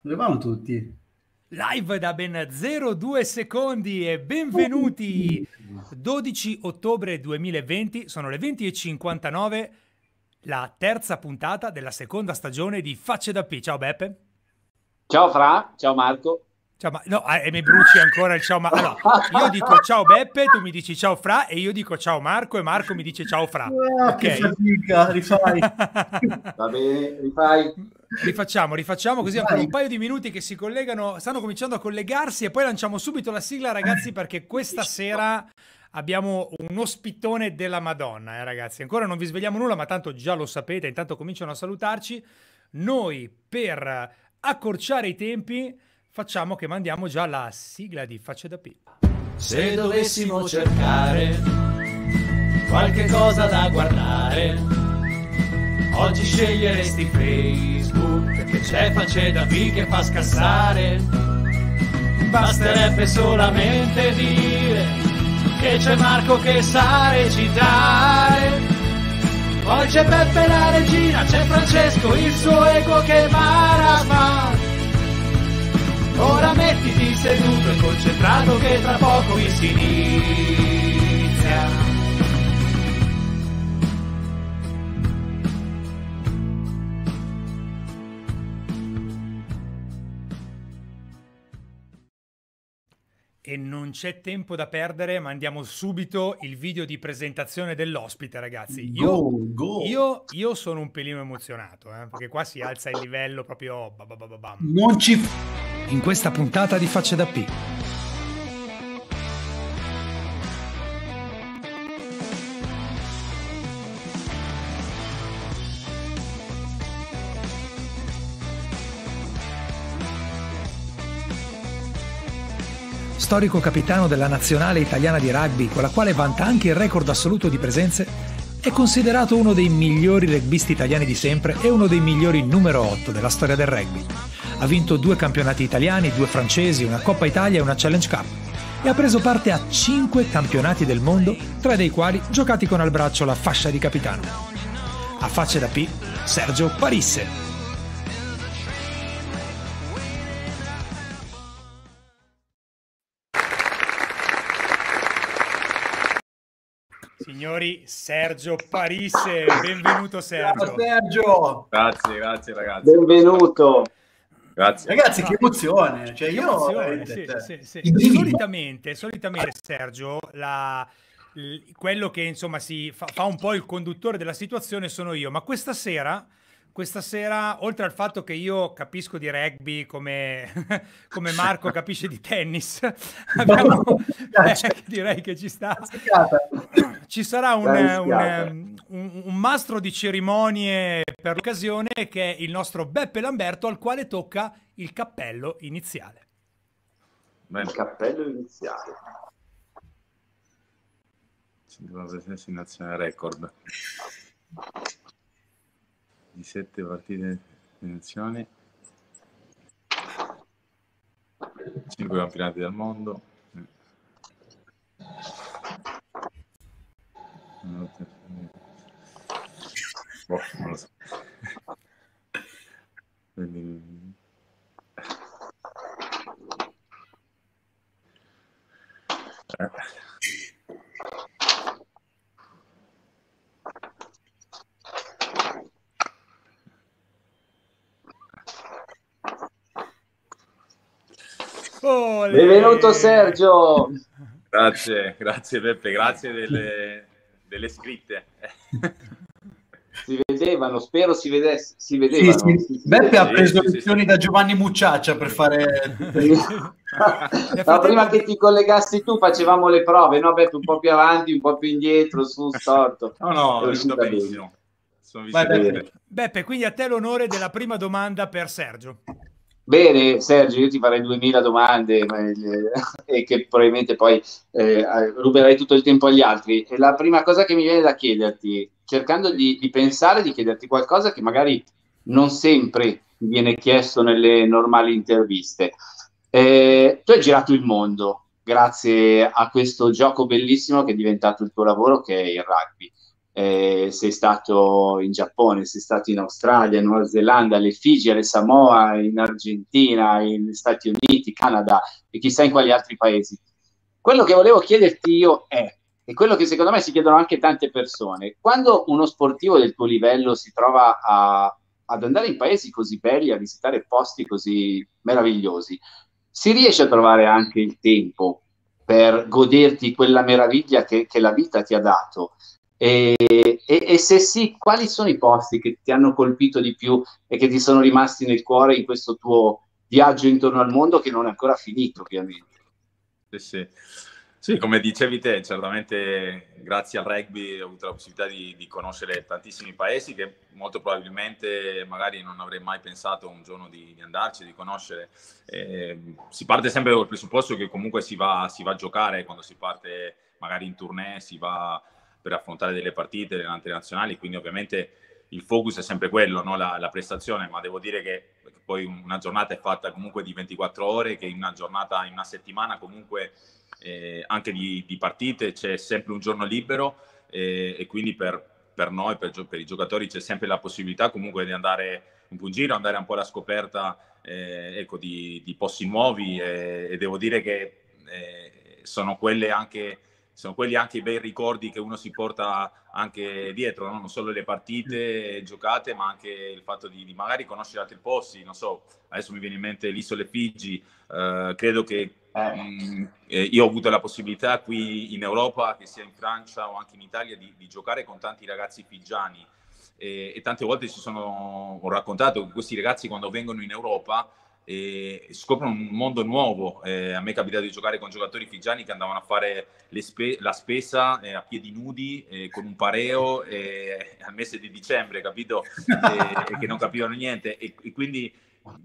Dove vanno tutti? Live da ben 02 secondi e benvenuti! 12 ottobre 2020, sono le 20.59, la terza puntata della seconda stagione di Facce da P. Ciao Beppe. Ciao Fra, ciao Marco. Ciao, ma no, e mi bruci ancora il ciao Marco. Allora, io dico ciao Beppe, tu mi dici ciao Fra e io dico ciao Marco e Marco mi dice ciao Fra. Ah, Che fatica, rifai. Va bene, rifai. Rifacciamo, rifacciamo così ancora un paio di minuti che si collegano, stanno cominciando a collegarsi e poi lanciamo subito la sigla ragazzi perché questa sera abbiamo un ospitone della Madonna, eh, ragazzi. Ancora non vi svegliamo nulla, ma tanto già lo sapete, intanto cominciano a salutarci. Noi per accorciare i tempi facciamo che mandiamo già la sigla di Facce da P. Se dovessimo cercare qualche cosa da guardare, oggi sceglieresti Facebook perché c'è Facce da P che fa scassare. Basterebbe solamente dire che c'è Marco che sa recitare. Poi c'è Peppe la regina, c'è Francesco il suo ego che marama. Ora mettiti seduto e concentrato che tra poco mi si inizia. E non c'è tempo da perdere, mandiamo subito il video di presentazione dell'ospite, ragazzi. Io, Go, go. io, io sono un pelino emozionato, eh, perché qua si alza il livello proprio... ba ba ba. Non ci... In questa puntata di Facce da P. Storico capitano della nazionale italiana di rugby, con la quale vanta anche il record assoluto di presenze, è considerato uno dei migliori rugbisti italiani di sempre e uno dei migliori numero 8 della storia del rugby. Ha vinto due campionati italiani, due francesi, una Coppa Italia e una Challenge Cup e ha preso parte a cinque campionati del mondo, tre dei quali giocati con al braccio la fascia di capitano. A facce da P, Sergio Parisse. Signori, Sergio Parisse, benvenuto Ciao Sergio. Sergio! Grazie, grazie ragazzi. Benvenuto. Grazie. Ragazzi, che emozione! Cioè, io... Emozione, sì, sì, sì. Solitamente, solitamente Sergio, la- l- quello che insomma si fa, fa un po' il conduttore della situazione sono io, ma questa sera, questa sera, oltre al fatto che io capisco di rugby come, come Marco capisce di tennis, abbiamo, eh, direi che ci sta. Ci sarà un, un, um, un- un mastro di cerimonie per l'occasione che è il nostro Beppe Lamberto al quale tocca il cappello iniziale. Il cappello iniziale. Cintura presenza in nazionale record di sette partite di nazione, cinque campionati del mondo. Boh, non lo so. Quindi- Eh. Olè! Benvenuto Sergio. Grazie, grazie Peppe, grazie delle, delle scritte. Si vedevano, spero si, vedesse, si Sì, vedevano. sì. Si- si Beppe ha Sì, preso sì, sì, lezioni sì. da Giovanni Mucciaccia per fare... No, prima che ti collegassi tu facevamo le prove, no Beppe? Un po' più avanti, un po' più indietro, su, storto. No, no, È venuto benissimo. Sono Vai, visto Beppe. bene. Beppe, quindi a te l'onore della prima domanda per Sergio. Bene, Sergio, io ti farei 2000 domande ma, eh, e che probabilmente poi eh, ruberai tutto il tempo agli altri. E la prima cosa che mi viene da chiederti, cercando di, di pensare, di chiederti qualcosa che magari non sempre viene chiesto nelle normali interviste. Eh, tu hai girato il mondo grazie a questo gioco bellissimo che è diventato il tuo lavoro, che è il rugby. Eh, sei stato in Giappone, sei stato in Australia, Nuova Zelanda, alle Figi, alle Samoa, in Argentina, negli Stati Uniti, Canada e chissà in quali altri paesi. Quello che volevo chiederti io è, e quello che secondo me si chiedono anche tante persone, quando uno sportivo del tuo livello si trova a, ad andare in paesi così belli, a visitare posti così meravigliosi, si riesce a trovare anche il tempo per goderti quella meraviglia che, che la vita ti ha dato. E, e, e, se sì, quali sono i posti che ti hanno colpito di più e che ti sono rimasti nel cuore in questo tuo viaggio intorno al mondo che non è ancora finito, ovviamente? Sì, sì. Sì, come dicevi te, certamente grazie al rugby ho avuto la possibilità di, di, conoscere tantissimi paesi che molto probabilmente magari non avrei mai pensato un giorno di, di andarci, di conoscere. Eh, si parte sempre col presupposto che comunque si va, si va, a giocare quando si parte magari in tournée, si va per affrontare delle partite, delle nazionali, quindi ovviamente il focus è sempre quello, no? la, la, prestazione, ma devo dire che poi una giornata è fatta comunque di 24 ore, che in una giornata, in una settimana comunque eh, anche di, di, partite c'è sempre un giorno libero eh, e quindi per, per noi, per, per, i giocatori c'è sempre la possibilità comunque di andare un po' in giro, andare un po' alla scoperta eh, ecco, di, di, posti nuovi e devo dire che eh, sono quelle anche sono quelli anche i bei ricordi che uno si porta anche dietro, no? non solo le partite giocate, ma anche il fatto di, di, magari conoscere altri posti. Non so, adesso mi viene in mente l'Isole Figi, eh, credo che eh. mh, mm, eh, io ho avuto la possibilità qui in Europa, che sia in Francia o anche in Italia, di, di giocare con tanti ragazzi figiani. E, e tante volte ci sono, ho raccontato che questi ragazzi quando vengono in Europa e scoprono un mondo nuovo. Eh, a me è capitato di giocare con giocatori figiani che andavano a fare spe- la spesa eh, a piedi nudi eh, con un pareo al mese di dicembre, capito? e che non capivano niente. E, e quindi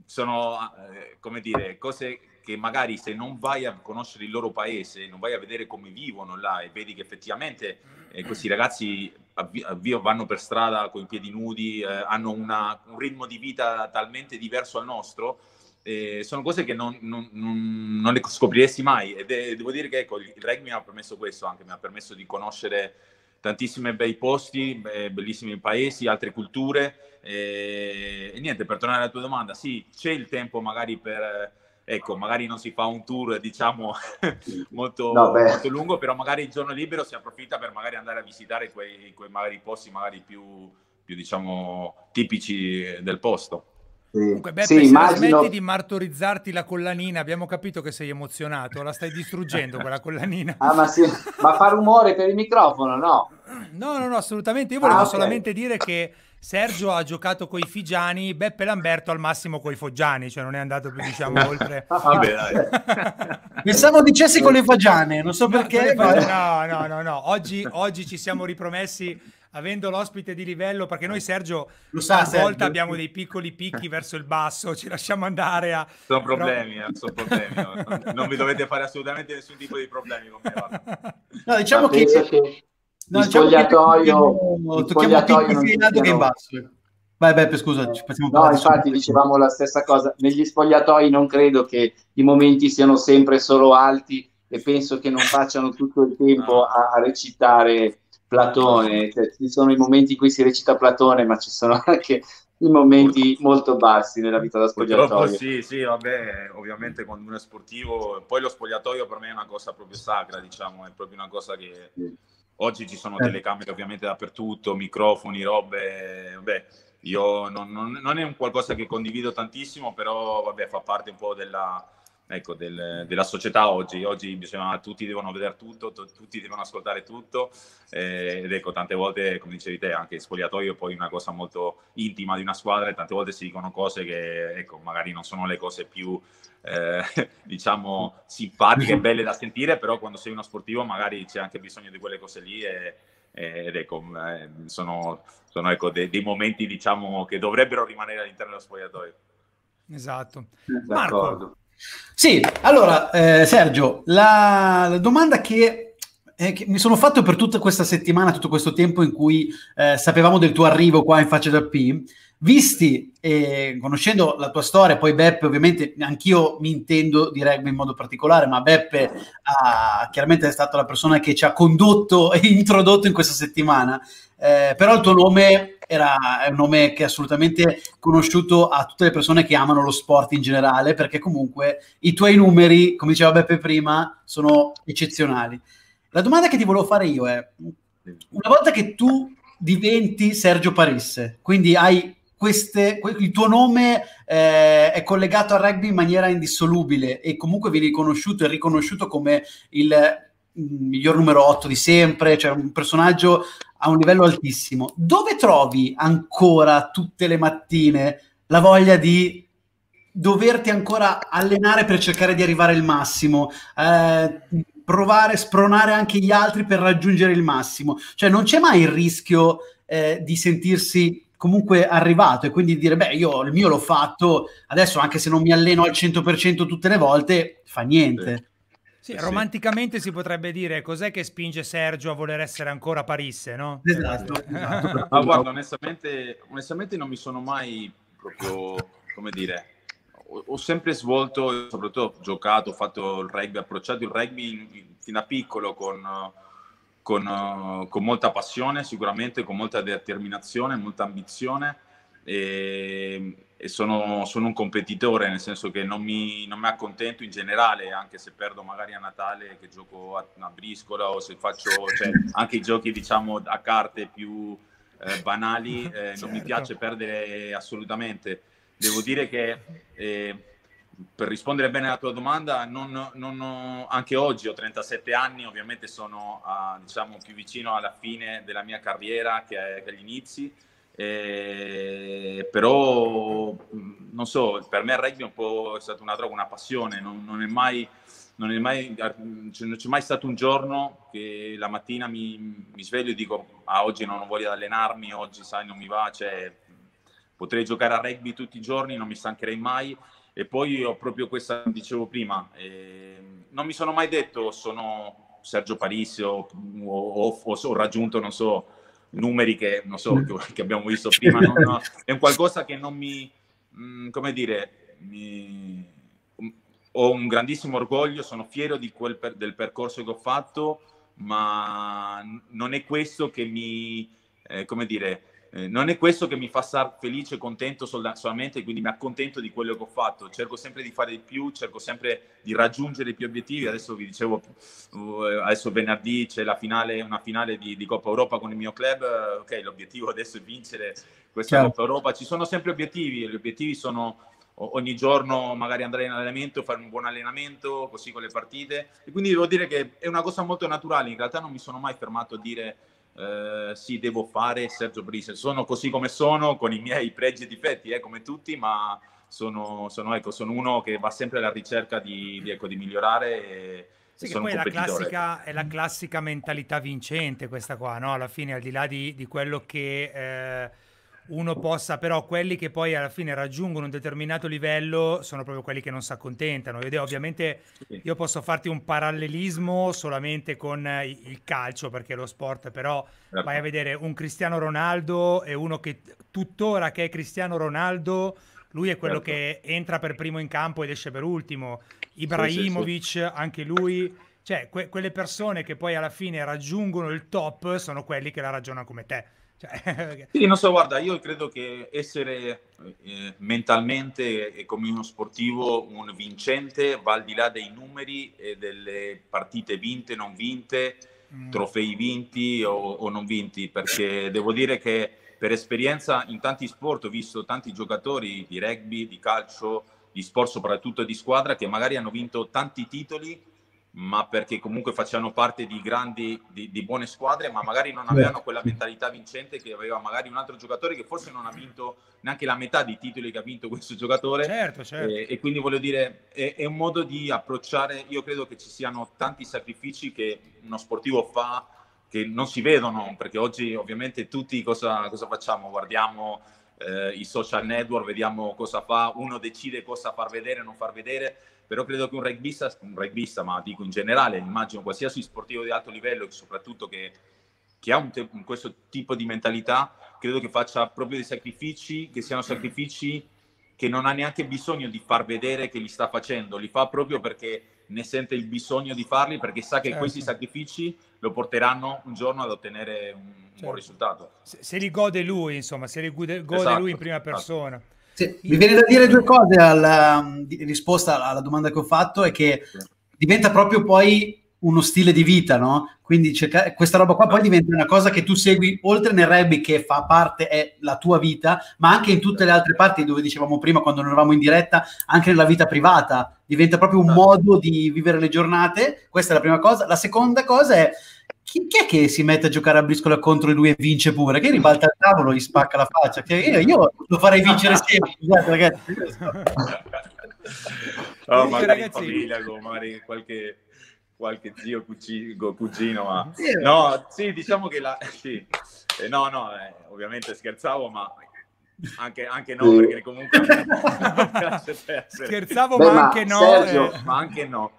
sono, eh, come dire, cose che magari se non vai a conoscere il loro paese, non vai a vedere come vivono là e vedi che effettivamente eh, questi ragazzi avvi- avvio, vanno per strada con i piedi nudi, eh, hanno una, un ritmo di vita talmente diverso al nostro, eh, sono cose che non, non, non, non, le scopriresti mai. Ed è, devo dire che ecco, il rugby mi ha permesso questo anche, mi ha permesso di conoscere tantissimi bei posti, bellissimi paesi, altre culture. E, e, niente, per tornare alla tua domanda, sì, c'è il tempo magari per, ecco, magari non si fa un tour diciamo molto, no, molto lungo, però magari il giorno libero si approfitta per magari andare a visitare quei, quei magari posti magari più, più diciamo tipici del posto. Comunque, Beppe, sì, immagino... smetti di martorizzarti la collanina, abbiamo capito che sei emozionato, la stai distruggendo quella collanina. Ah, ma, sì, ma fa rumore per il microfono, no? No, no, no, assolutamente. Io volevo ah, okay. solamente dire che Sergio ha giocato coi Figiani, Beppe Lamberto al massimo coi Foggiani, cioè non è andato più, diciamo, oltre. Vabbè, dai. Pensavo dicessi con le Foggiane, non so no, perché. No, no, no, no. Oggi, oggi ci siamo ripromessi avendo l'ospite di livello, perché noi Sergio Lo sa, a volte abbiamo dei piccoli picchi verso il basso, ci lasciamo andare a... Sono problemi, Però... Eh, sono problemi. non vi dovete fare assolutamente nessun tipo di problemi con me. No, diciamo che... che... No, il diciamo spogliatoio, che tocchiamo, tocchiamo più in alto che in basso. Vai Beppe, scusa, ci No, infatti dicevamo la stessa cosa. Negli spogliatoi non credo che i momenti siano sempre solo alti e penso che non facciano tutto il tempo a, a recitare Platone, cioè, ci sono i momenti in cui si recita Platone, ma ci sono anche i momenti molto bassi nella vita da spogliatoio. sì, sì, vabbè, ovviamente quando uno è sportivo, poi lo spogliatoio per me è una cosa proprio sacra, diciamo, è proprio una cosa che oggi ci sono eh. telecamere ovviamente dappertutto, microfoni, robe, vabbè, io non, non, non è un qualcosa che condivido tantissimo, però vabbè, fa parte un po' della ecco, del, della società oggi. Oggi bisogna, tutti devono vedere tutto, t- tutti devono ascoltare tutto eh, ed ecco, tante volte, come dicevi te, anche il spogliatoio è poi una cosa molto intima di una squadra e tante volte si dicono cose che ecco, magari non sono le cose più eh, diciamo simpatiche e belle da sentire, però quando sei uno sportivo magari c'è anche bisogno di quelle cose lì e, ed ecco, eh, sono, sono ecco, dei, dei momenti diciamo, che dovrebbero rimanere all'interno dello spogliatoio. Esatto. Marco, sì, allora eh, Sergio, la, la domanda che, eh, che, mi sono fatto per tutta questa settimana, tutto questo tempo in cui eh, sapevamo del tuo arrivo qua in Faccia da P, visti e conoscendo la tua storia, poi Beppe ovviamente anch'io mi intendo di rugby in modo particolare, ma Beppe ha, chiaramente è stata la persona che ci ha condotto e introdotto in questa settimana, eh, però il tuo nome era, è un nome che è assolutamente conosciuto a tutte le persone che amano lo sport in generale, perché comunque i tuoi numeri, come diceva Beppe prima, sono eccezionali. La domanda che ti volevo fare io è, una volta che tu diventi Sergio Parisse, quindi hai queste, il tuo nome eh, è collegato al rugby in maniera indissolubile e comunque vieni riconosciuto e riconosciuto come il miglior numero 8 di sempre, cioè un personaggio a un livello altissimo. Dove trovi ancora tutte le mattine la voglia di doverti ancora allenare per cercare di arrivare al massimo, eh, provare, spronare anche gli altri per raggiungere il massimo? Cioè non c'è mai il rischio eh, di sentirsi comunque arrivato e quindi dire beh io il mio l'ho fatto adesso anche se non mi alleno al 100% tutte le volte fa niente sì, romanticamente si potrebbe dire cos'è che spinge Sergio a voler essere ancora Parisse, no? Esatto. esatto. Ma guarda, onestamente, onestamente non mi sono mai proprio, come dire, ho, ho sempre svolto, soprattutto giocato, ho fatto il rugby, approcciato il rugby fino a piccolo con con, uh, con, molta passione, sicuramente con molta determinazione, molta ambizione e, e sono, sono, un competitore, nel senso che non mi, non mi, accontento in generale, anche se perdo magari a Natale che gioco a, a briscola o se faccio cioè, anche i giochi diciamo a carte più eh, banali, eh, certo. non mi certo. piace perdere assolutamente. Devo dire che... Eh, per rispondere bene alla tua domanda, non, non ho, anche oggi ho 37 anni, ovviamente sono a, diciamo, più vicino alla fine della mia carriera che, che agli inizi, eh, però non so, per me il rugby è un po' è stata una droga, una passione, non, non è mai, non è mai, cioè, non c'è mai stato un giorno che la mattina mi, mi sveglio e dico ah, oggi non di allenarmi, oggi sai non mi va, cioè, potrei giocare a rugby tutti i giorni, non mi stancherei mai. E poi ho proprio questa, dicevo prima, eh, non mi sono mai detto sono Sergio Parisi o, ho raggiunto, non so, numeri che, non so, che, che abbiamo visto prima. Non, è un qualcosa che non mi, mh, mm, come dire, mi, ho un grandissimo orgoglio, sono fiero quel, del percorso che ho fatto, ma non è questo che mi, eh, come dire, eh, non è questo che mi fa star felice e contento sol- solamente, quindi mi accontento di quello che ho fatto. Cerco sempre di fare di più, cerco sempre di raggiungere più obiettivi. Adesso vi dicevo, uh, adesso venerdì c'è la finale, una finale di, di, Coppa Europa con il mio club. Ok, l'obiettivo adesso è vincere questa Ciao. Coppa Europa. Ci sono sempre obiettivi, gli obiettivi sono ogni giorno magari andare in allenamento, fare un buon allenamento, così con le partite. E quindi devo dire che è una cosa molto naturale. In realtà non mi sono mai fermato a dire eh, sì, devo fare Sergio Brise. Sono così come sono, con i miei pregi e difetti, eh, come tutti, ma sono, sono, ecco, sono, uno che va sempre alla ricerca di, di, ecco, di migliorare. E, sì, che poi è la, classica, è la, classica, mentalità vincente questa qua, no? Alla fine, al di là di, di quello che... Eh uno possa, però quelli che poi alla fine raggiungono un determinato livello sono proprio quelli che non si accontentano. Ed ovviamente io posso farti un parallelismo solamente con il calcio perché è lo sport, però certo. vai a vedere un Cristiano Ronaldo e uno che tuttora che è Cristiano Ronaldo, lui è quello certo. che entra per primo in campo ed esce per ultimo. Ibrahimovic, sì, sì, sì. anche lui. Cioè, que- quelle persone che poi alla fine raggiungono il top sono quelli che la ragionano come te. Cioè, sì, non so, guarda, io credo che essere eh, mentalmente e come uno sportivo un vincente va al di là dei numeri e delle partite vinte, non vinte, mm. trofei vinti o, o, non vinti, perché devo dire che per esperienza in tanti sport ho visto tanti giocatori di rugby, di calcio, di sport soprattutto di squadra che magari hanno vinto tanti titoli ma perché comunque facevano parte di grandi, di, di, buone squadre, ma magari non avevano quella mentalità vincente che aveva magari un altro giocatore che forse non ha vinto neanche la metà dei titoli che ha vinto questo giocatore. Certo, certo. E, e, quindi voglio dire, è, è, un modo di approcciare, io credo che ci siano tanti sacrifici che uno sportivo fa che non si vedono, perché oggi ovviamente tutti cosa, cosa facciamo? Guardiamo eh, i social network, vediamo cosa fa, uno decide cosa far vedere o non far vedere però credo che un rugbista, un rugbista, ma dico in generale, immagino qualsiasi sportivo di alto livello, soprattutto che, che ha un te- questo tipo di mentalità, credo che faccia proprio dei sacrifici, che siano sacrifici che non ha neanche bisogno di far vedere che li sta facendo, li fa proprio perché ne sente il bisogno di farli, perché sa che certo. questi sacrifici lo porteranno un giorno ad ottenere un, certo. buon risultato. Se, se, li gode lui, insomma, se li gode, gode esatto, lui in prima esatto. persona. Sì, mi viene da dire due cose alla, in risposta alla domanda che ho fatto, è che diventa proprio poi uno stile di vita, no? Quindi cerca- questa roba qua poi diventa una cosa che tu segui oltre nel rugby che fa parte, è la tua vita, ma anche in tutte le altre parti dove dicevamo prima quando non eravamo in diretta, anche nella vita privata, diventa proprio un modo di vivere le giornate. Questa è la prima cosa. La seconda cosa è chi, chi è che si mette a giocare a briscola contro lui e vince pure? Che ribalta il tavolo e gli spacca la faccia? Che io, io lo farei vincere sempre, scusate ragazzi. Oh, magari ragazzi... in famiglia, magari qualche qualche zio, cugino, cugino ma no, sì, diciamo che la... Sì. Eh, no, no, eh, ovviamente scherzavo, ma anche, anche no, perché comunque... scherzavo, Beh, ma, ma, anche no. Sergio, eh. Ma anche no.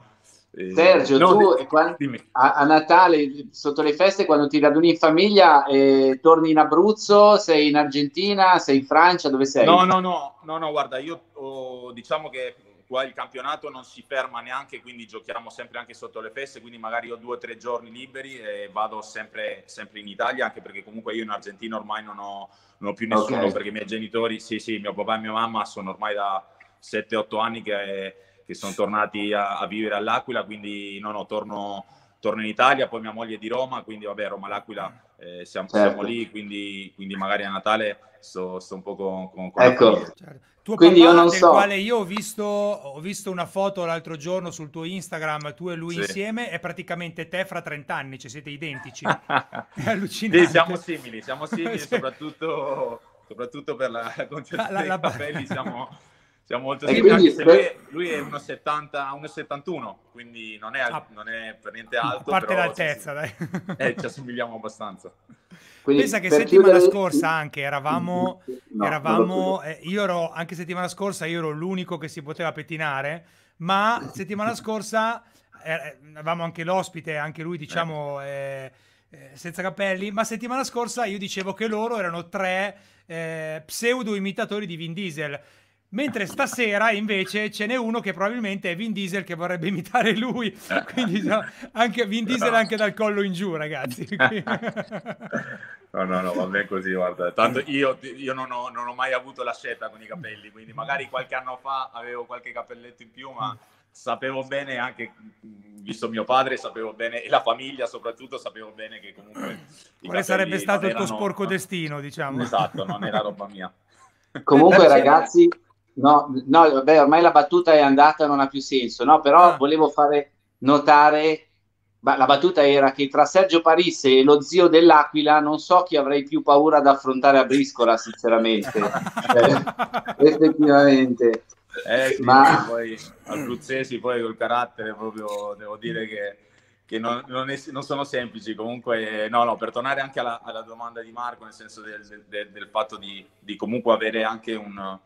Eh, Sergio, no, tu quando, a, a, Natale, sotto le feste, quando ti raduni in famiglia, eh, torni in Abruzzo, sei in Argentina, sei in Francia, dove sei? No, no, no, no, no guarda, io oh, diciamo che qua il campionato non si ferma neanche, quindi giochiamo sempre anche sotto le feste, quindi magari ho due o tre giorni liberi e vado sempre, sempre in Italia, anche perché comunque io in Argentina ormai non ho, non ho più nessuno, okay. perché i miei genitori, sì sì, mio papà e mia mamma sono ormai da 7-8 anni che, che sono tornati a, a, vivere all'Aquila, quindi no, no, torno, torno in Italia, poi mia moglie è di Roma, quindi vabbè, Roma-L'Aquila eh, siamo, certo. siamo, lì, quindi, quindi, magari a Natale sto, sto un po' con, con, con ecco. Certo. Tuo Quindi papà, io non so. quale io ho visto, ho visto una foto l'altro giorno sul tuo Instagram, tu e lui sì. insieme, è praticamente te fra 30 anni, cioè siete identici. è allucinante. Sì, siamo simili, siamo simili sì. soprattutto, soprattutto, per la concezione la, la, dei capelli, siamo, siamo molto simili, quindi, anche se lui, lui è 1,70, 1,71, quindi non è, ah, non è, per niente alto. A parte l'altezza, dai. Eh, ci assomigliamo abbastanza. Quindi, Pensa che settimana chiudere... scorsa anche eravamo, no, eravamo eh, io ero, anche settimana scorsa io ero l'unico che si poteva pettinare, ma settimana scorsa eh, avevamo anche l'ospite, anche lui diciamo eh, eh, senza capelli, ma settimana scorsa io dicevo che loro erano tre eh, pseudo imitatori di Vin Diesel. Mentre stasera invece ce n'è uno che probabilmente è Vin Diesel che vorrebbe imitare lui. Quindi no, anche Vin Diesel no. anche dal collo in giù, ragazzi. no, no, no, va bene così, guarda. Tanto io, io non, ho, non, ho, mai avuto la scelta con i capelli, quindi magari qualche anno fa avevo qualche capelletto in più, ma sapevo bene anche, visto mio padre, sapevo bene, e la famiglia soprattutto, sapevo bene che comunque... Quale sarebbe stato il tuo sporco destino, diciamo? Esatto, non era roba mia. Comunque ragazzi, No, no, vabbè, ormai la battuta è andata, non ha più senso, no? Però ah. volevo fare notare, la battuta era che tra Sergio Parisse e lo zio dell'Aquila non so chi avrei più paura ad affrontare a briscola, sinceramente. eh, effettivamente. Eh, sì, Ma... poi abruzzesi poi col carattere proprio, devo dire che, che non, non, è, non, sono semplici. Comunque, no, no, per tornare anche alla, alla domanda di Marco, nel senso del, del, del fatto di, di comunque avere anche un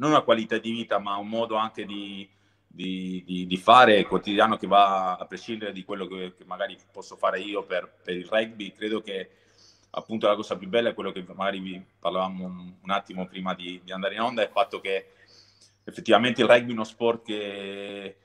non una qualità di vita, ma un modo anche di, di, di, di fare quotidiano che va a prescindere di quello che, che magari posso fare io per, per, il rugby. Credo che appunto la cosa più bella è quello che magari vi parlavamo un, un attimo prima di, di, andare in onda, è il fatto che effettivamente il rugby è uno sport che,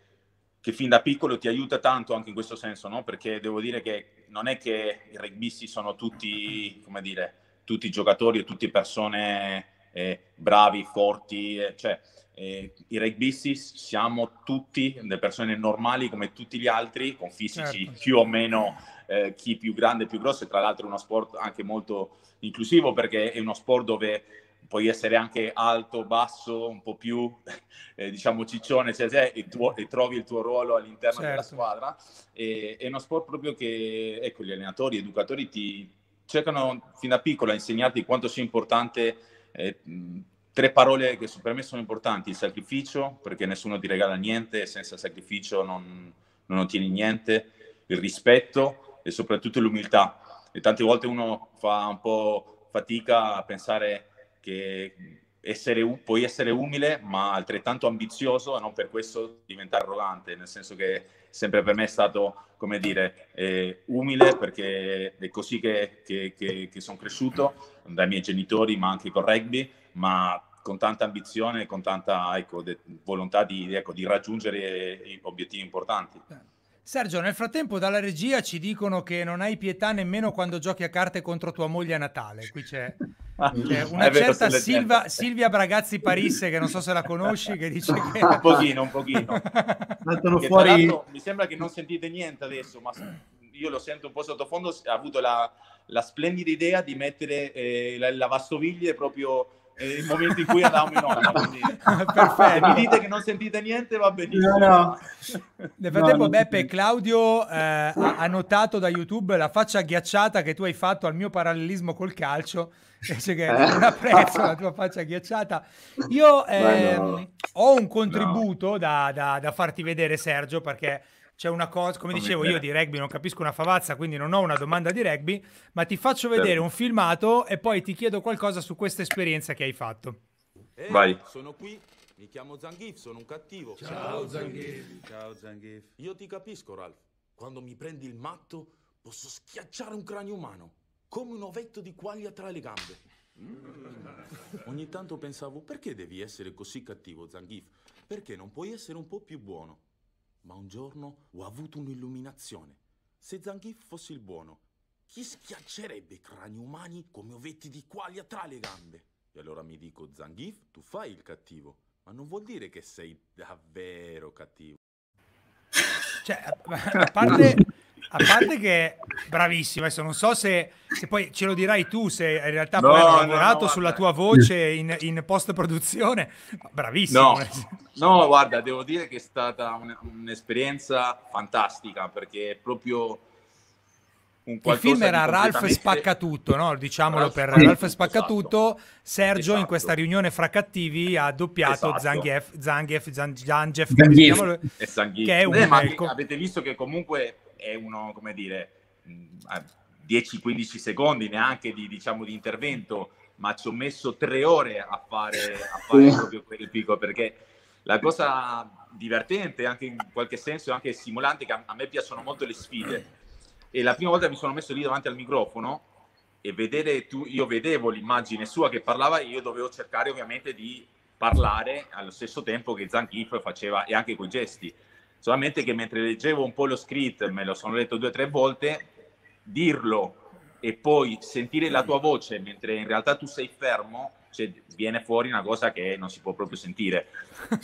che fin da piccolo ti aiuta tanto anche in questo senso, no? perché devo dire che non è che i rugbisti sono tutti, come dire, tutti giocatori o tutte persone eh, bravi, forti, eh, cioè eh, i rugbisti siamo tutti delle persone normali come tutti gli altri, con fisici certo. più o meno eh, chi più grande, più grosso, e tra l'altro è uno sport anche molto inclusivo perché è uno sport dove puoi essere anche alto, basso, un po' più, eh, diciamo, ciccione, cioè, cioè, e, tu, e, trovi il tuo ruolo all'interno certo. della squadra. E, è uno sport proprio che, ecco, gli allenatori, gli educatori ti cercano fin da piccolo a insegnarti quanto sia importante eh, tre parole che per me sono importanti, il sacrificio, perché nessuno ti regala niente, senza sacrificio non, non ottieni niente, il rispetto e soprattutto l'umiltà. E tante volte uno fa un po' fatica a pensare che essere, puoi essere umile, ma altrettanto ambizioso e non per questo diventare arrogante, nel senso che sempre per me è stato, come dire, eh, umile perché è così che, che, che, che sono cresciuto dai miei genitori, ma anche con rugby, ma con tanta ambizione e con tanta ecco, de- volontà di, ecco, di raggiungere obiettivi importanti. Sergio, nel frattempo dalla regia ci dicono che non hai pietà nemmeno quando giochi a carte contro tua moglie a Natale. Qui c'è una certa Silvia, Silvia, Bragazzi Parisse, che non so se la conosci, che dice che... Un pochino, un pochino. fuori... Mi sembra che non sentite niente adesso, ma io lo sento un po' sottofondo. Ha avuto la, la splendida idea di mettere eh, la lavastoviglie proprio il momento in cui andavamo in onda. Quindi... Perfetto. mi dite che non sentite niente, va benissimo. No, no. Nel frattempo, no, Beppe e Claudio eh, ha notato da YouTube la faccia ghiacciata che tu hai fatto al mio parallelismo col calcio. Dice che non apprezzo la tua faccia ghiacciata. Io eh, ho un contributo da, da, da farti vedere, Sergio, perché c'è una cosa, come, dicevo io di rugby non capisco una favazza, quindi non ho una domanda di rugby, ma ti faccio vedere certo. un filmato e poi ti chiedo qualcosa su questa esperienza che hai fatto. Ehi, Vai. Sono qui, mi chiamo Zangief, sono un cattivo. Ciao Zangief. Ciao Zangief. Io ti capisco, Ralph. Quando mi prendi il matto, posso schiacciare un cranio umano, come un ovetto di quaglia tra le gambe. Mm. Ogni tanto pensavo, perché devi essere così cattivo, Zangief? Perché non puoi essere un po' più buono? Ma un giorno ho avuto un'illuminazione. Se Zangief fosse il buono, chi schiaccerebbe crani umani come ovetti di quaglia tra le gambe? E allora mi dico, Zangief, tu fai il cattivo, ma non vuol dire che sei davvero cattivo. Cioè, a parte, a parte che bravissimo, adesso non so se, se, poi ce lo dirai tu, se in realtà no, poi hai lavorato no, sulla tua voce in, in post-produzione, bravissimo. No, no, guarda, devo dire che è stata un, un'esperienza fantastica, perché è proprio un Il film era Ralph Spaccatutto, no? diciamolo Ralph, per Ralph esatto. Spaccatutto. Sergio esatto. in questa riunione fra cattivi ha doppiato esatto. Zangief, Zangief, Zangief, Zangief. che è un... Eh, ma avete visto che comunque è uno, come dire, 10-15 secondi neanche di, diciamo, di intervento, ma ci ho messo tre ore a fare, a fare proprio quel picco perché la cosa divertente, anche in qualche senso, anche stimolante, che a, me piacciono molto le sfide. E la prima volta mi sono messo lì davanti al microfono e vedere tu, io vedevo l'immagine sua che parlava e io dovevo cercare ovviamente di parlare allo stesso tempo che Zangief faceva e anche con i gesti solamente che mentre leggevo un po' lo script, me lo sono letto due o tre volte, dirlo e poi sentire la tua voce mentre in realtà tu sei fermo, cioè, viene fuori una cosa che non si può proprio sentire.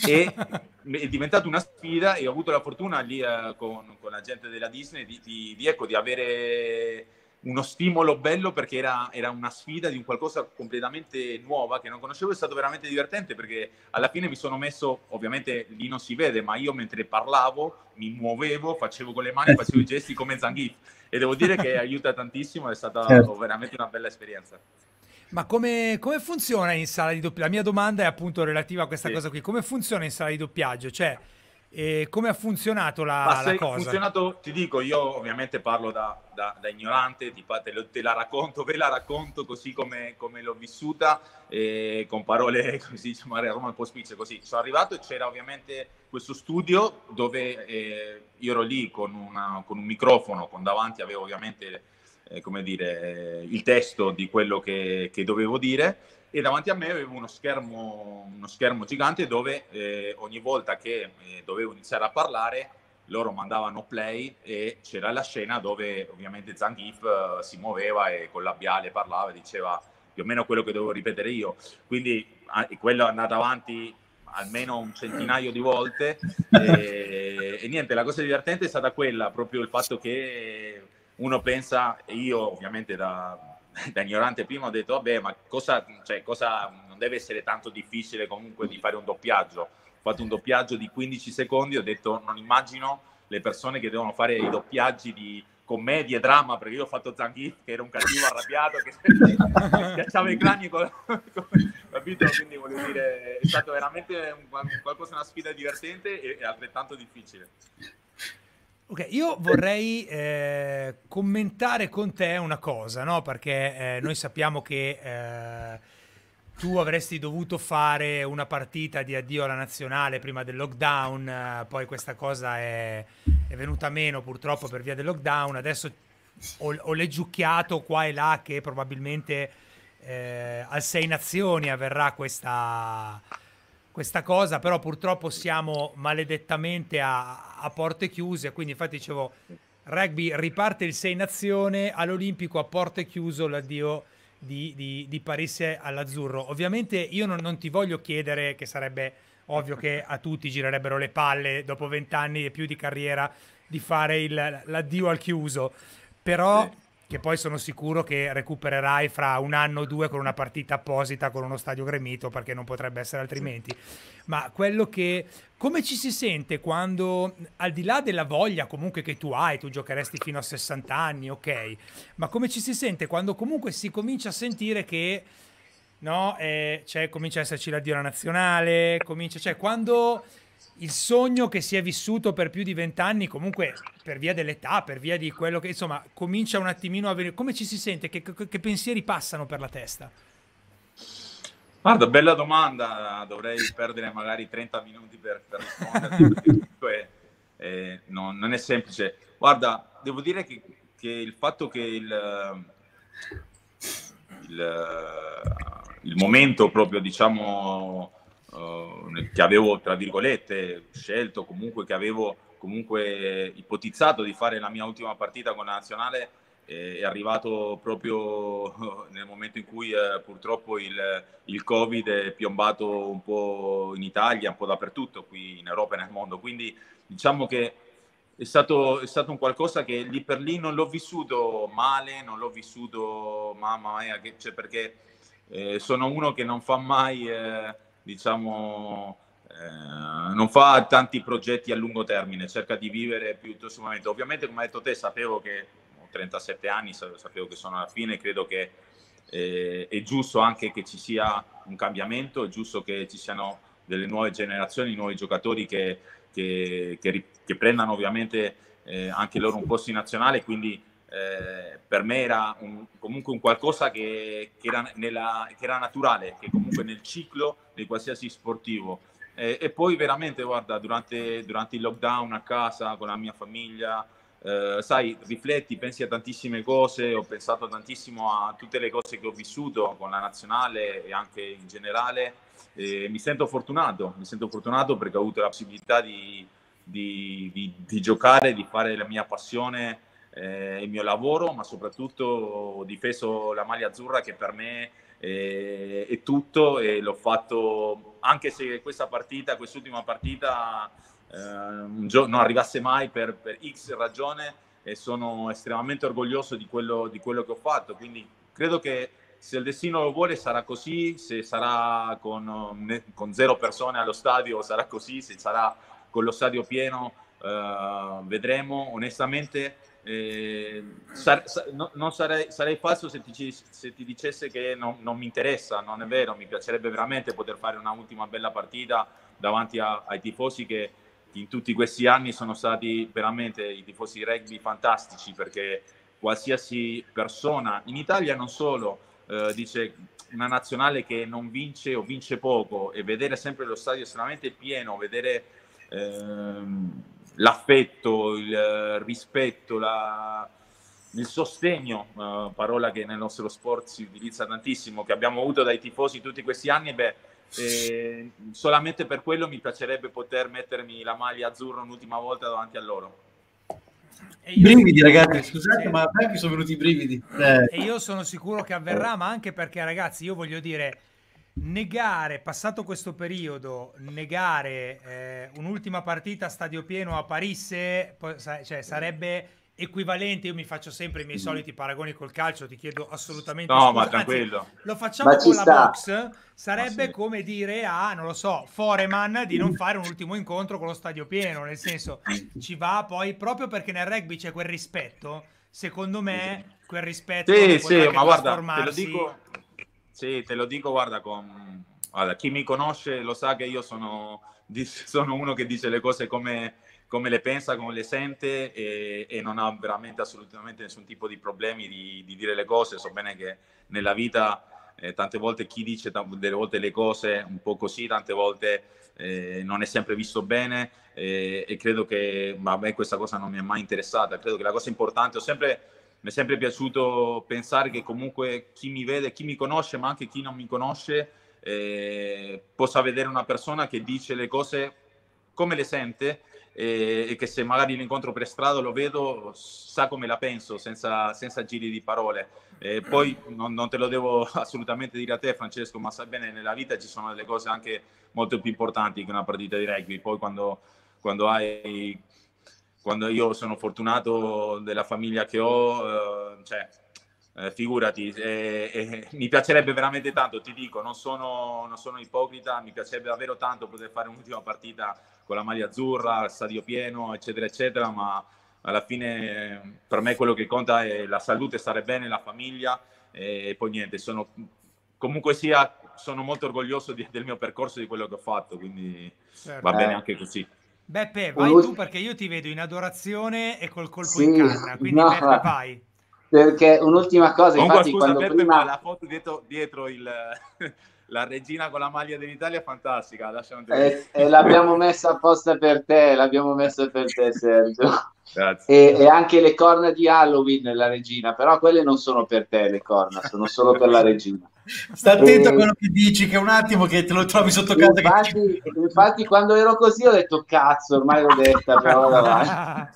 E è diventata una sfida e ho avuto la fortuna lì eh, con, con, la gente della Disney di, di, di, ecco, di avere uno stimolo bello perché era, era, una sfida di un qualcosa completamente nuova che non conoscevo, è stato veramente divertente perché alla fine mi sono messo, ovviamente lì non si vede, ma io mentre parlavo mi muovevo, facevo con le mani, facevo i gesti come Zangief e devo dire che aiuta tantissimo, è stata certo. veramente una bella esperienza. Ma come, come, funziona in sala di doppiaggio? La mia domanda è appunto relativa a questa sì. cosa qui. Come funziona in sala di doppiaggio? Cioè, e come ha funzionato la, la cosa? funzionato, ti dico, io ovviamente parlo da, da, da ignorante, ti, te, te, la racconto, ve la racconto così come, come l'ho vissuta, eh, con parole così, diciamo, a Roma un po' spicce così. Sono arrivato e c'era ovviamente questo studio dove eh, io ero lì con, una, con, un microfono, con davanti avevo ovviamente, eh, come dire, il testo di quello che, che dovevo dire e davanti a me avevo uno schermo, uno schermo gigante dove eh, ogni volta che eh, dovevo iniziare a parlare loro mandavano play e c'era la scena dove ovviamente Zangief uh, si muoveva e con labiale parlava e diceva più o meno quello che dovevo ripetere io. Quindi ah, quello è andato avanti almeno un centinaio di volte e, e, niente, la cosa divertente è stata quella, proprio il fatto che uno pensa, io ovviamente da, da ignorante prima ho detto vabbè ma cosa, cioè, cosa non deve essere tanto difficile comunque di fare un doppiaggio ho fatto un doppiaggio di 15 secondi ho detto non immagino le persone che devono fare i doppiaggi di commedie, dramma, perché io ho fatto Zangief che era un cattivo arrabbiato che schiacciava i crani con, con, capito? Quindi voglio dire è stato veramente un, qualcosa una sfida divertente e, e altrettanto difficile Ok, io vorrei eh, commentare con te una cosa, no? Perché eh, noi sappiamo che eh, tu avresti dovuto fare una partita di addio alla nazionale prima del lockdown, eh, poi questa cosa è, è, venuta meno purtroppo per via del lockdown, adesso ho, ho leggiucchiato qua e là che probabilmente eh, al Sei Nazioni avverrà questa, questa cosa, però purtroppo siamo maledettamente a, a porte chiuse, quindi infatti dicevo, rugby riparte il Sei Nazione, all'Olimpico a porte chiuse l'addio di, di, di Parisse all'azzurro. Ovviamente io non, non, ti voglio chiedere, che sarebbe ovvio che a tutti girerebbero le palle dopo vent'anni e più di carriera, di fare l'addio al chiuso, però... Sì che poi sono sicuro che recupererai fra un anno o due con una partita apposita con uno stadio gremito perché non potrebbe essere altrimenti. Ma quello che come ci si sente quando al di là della voglia comunque che tu hai, tu giocheresti fino a 60 anni, ok, ma come ci si sente quando comunque si comincia a sentire che no, eh, cioè, comincia a esserci l'addio alla nazionale, comincia, cioè quando il sogno che si è vissuto per più di vent'anni, comunque per via dell'età, per via di quello che insomma comincia un attimino a venire. Come ci si sente? Che, che, che pensieri passano per la testa? Guarda, bella domanda, dovrei perdere magari 30 minuti per, per rispondere. eh, non, non, è semplice. Guarda, devo dire che, che il fatto che il, il, il momento proprio, diciamo, uh, che avevo, tra virgolette, scelto, comunque che avevo comunque ipotizzato di fare la mia ultima partita con la nazionale, eh, è arrivato proprio nel momento in cui eh, purtroppo il, il, Covid è piombato un po' in Italia, un po' dappertutto, qui in Europa e nel mondo. Quindi diciamo che è stato, è stato un qualcosa che lì per lì non l'ho vissuto male, non l'ho vissuto mamma mia, che, cioè perché eh, sono uno che non fa mai eh, diciamo, eh, non fa tanti progetti a lungo termine, cerca di vivere piuttosto un momento. Ovviamente, come hai detto te, sapevo che ho 37 anni, sapevo che sono alla fine, credo che eh, è giusto anche che ci sia un cambiamento, è giusto che ci siano delle nuove generazioni, nuovi giocatori che, che, che, che prendano ovviamente eh, anche loro un posto in nazionale, quindi eh, per me era un, comunque un qualcosa che, che, era nella, che, era naturale, che comunque nel ciclo di qualsiasi sportivo. Eh, e poi veramente, guarda, durante, durante, il lockdown a casa con la mia famiglia, eh, sai, rifletti, pensi a tantissime cose, ho pensato tantissimo a tutte le cose che ho vissuto con la nazionale e anche in generale. mi sento fortunato, mi sento fortunato perché ho avuto la possibilità di, di, di, di giocare, di fare la mia passione eh, il mio lavoro, ma soprattutto ho difeso la maglia azzurra che per me è, è tutto e l'ho fatto anche se questa partita, quest'ultima partita eh, non arrivasse mai per, per, X ragione e sono estremamente orgoglioso di quello, di quello che ho fatto. Quindi credo che se il destino lo vuole sarà così, se sarà con, con zero persone allo stadio sarà così, se sarà con lo stadio pieno eh, vedremo. Onestamente eh, sar, sa, no, non sarei, sarei, falso se ti, se ti dicesse che non, non, mi interessa, non è vero, mi piacerebbe veramente poter fare una ultima bella partita davanti a, ai tifosi che in tutti questi anni sono stati veramente i tifosi rugby fantastici perché qualsiasi persona, in Italia non solo, eh, dice una nazionale che non vince o vince poco e vedere sempre lo stadio estremamente pieno, vedere... Ehm, l'affetto, il rispetto, la, il sostegno, uh, parola che nel nostro sport si utilizza tantissimo, che abbiamo avuto dai tifosi tutti questi anni, beh, eh, solamente per quello mi piacerebbe poter mettermi la maglia azzurra un'ultima volta davanti a loro. Io... Brividi ragazzi, scusate, sì. ma a me mi sono venuti i brividi. Eh. E io sono sicuro che avverrà, ma anche perché ragazzi, io voglio dire negare, passato questo periodo, negare eh, un'ultima partita a stadio pieno a Parisse, cioè, sarebbe equivalente, io mi faccio sempre i miei soliti paragoni col calcio, ti chiedo assolutamente no, scusa. ma tranquillo. Anzi, lo facciamo ma con la sta. box, sarebbe sì. come dire a, non lo so, Foreman di non fare un ultimo incontro con lo stadio pieno, nel senso ci va poi proprio perché nel rugby c'è quel rispetto, secondo me quel rispetto sì, sì, ma guarda, te lo dico sì, te lo dico, guarda, con... guarda, chi mi conosce lo sa che io sono, sono uno che dice le cose come, come le pensa, come le sente e, e, non ha veramente assolutamente nessun tipo di problemi di, di, dire le cose. So bene che nella vita eh, tante volte chi dice t- delle volte le cose un po' così, tante volte eh, non è sempre visto bene eh, e credo che a me questa cosa non mi è mai interessata, credo che la cosa importante, ho sempre, mi è sempre piaciuto pensare che comunque chi mi vede, chi mi conosce, ma anche chi non mi conosce, eh, possa vedere una persona che dice le cose come le sente e, e, che se magari l'incontro per strada lo vedo sa come la penso senza, senza giri di parole. E poi non, non, te lo devo assolutamente dire a te Francesco, ma sai bene nella vita ci sono delle cose anche molto più importanti che una partita di rugby. Poi quando, quando hai quando io sono fortunato della famiglia che ho, eh, cioè, eh, figurati, eh, eh, mi piacerebbe veramente tanto, ti dico, non sono, non sono, ipocrita, mi piacerebbe davvero tanto poter fare un'ultima partita con la maglia azzurra, stadio pieno, eccetera, eccetera, ma alla fine per me quello che conta è la salute, stare bene, la famiglia e poi niente, sono, comunque sia, sono molto orgoglioso di, del mio percorso, di quello che ho fatto, quindi certo. va bene anche così. Beppe, vai tu perché io ti vedo in adorazione e col colpo sì, in canna, quindi no. Beppe vai perché un'ultima cosa Comunque, infatti scusa, quando Beppe, prima... la foto dietro, dietro il, la regina con la maglia dell'Italia è fantastica e, e, l'abbiamo messa apposta per te l'abbiamo messa per te Sergio. E, e, anche le corna di Halloween la regina però quelle non sono per te le corna sono solo per la regina. Sta attento e... a quello che dici, che un attimo che te lo trovi sotto casa. Infatti, che... infatti quando ero così ho detto cazzo, ormai l'ho detta, però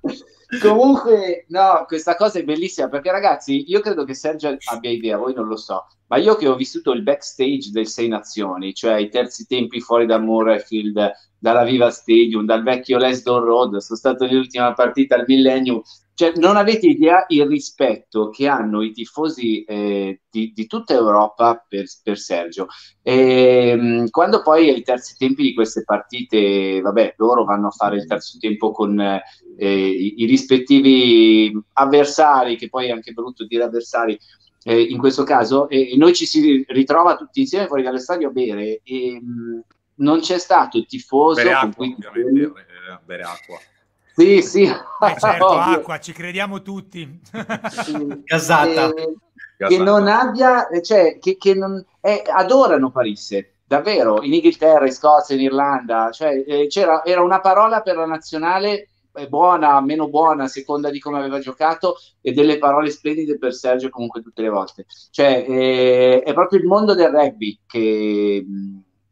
Comunque, no, questa cosa è bellissima perché ragazzi, io credo che Sergio abbia idea, voi non lo so, ma io che ho vissuto il backstage del Sei Nazioni, cioè i terzi tempi fuori da Murrayfield, dalla Viva Stadium, dal vecchio Lesdon Road, sono stato nell'ultima partita al Millennium, cioè, non avete idea il rispetto che hanno i tifosi eh, di, di, tutta Europa per, per Sergio. E, ehm, quando poi ai terzi tempi di queste partite, vabbè, loro vanno a fare il terzo tempo con i, i, rispettivi avversari, che poi è anche brutto dire avversari, eh, in questo caso, e noi ci si ritrova tutti insieme fuori dallo stadio a bere e mh, mm, non c'è stato il tifoso bere acqua, cui... ovviamente, eh, bere acqua sì, sì. Eh certo, acqua, ci crediamo tutti. Casata. Eh, che non abbia, cioè, che, che non, eh, adorano Parisse, davvero, in Inghilterra, in Scozia, in Irlanda, cioè, eh, c'era, era una parola per la nazionale buona, meno buona, a seconda di come aveva giocato, e delle parole splendide per Sergio comunque tutte le volte. Cioè, eh, è proprio il mondo del rugby che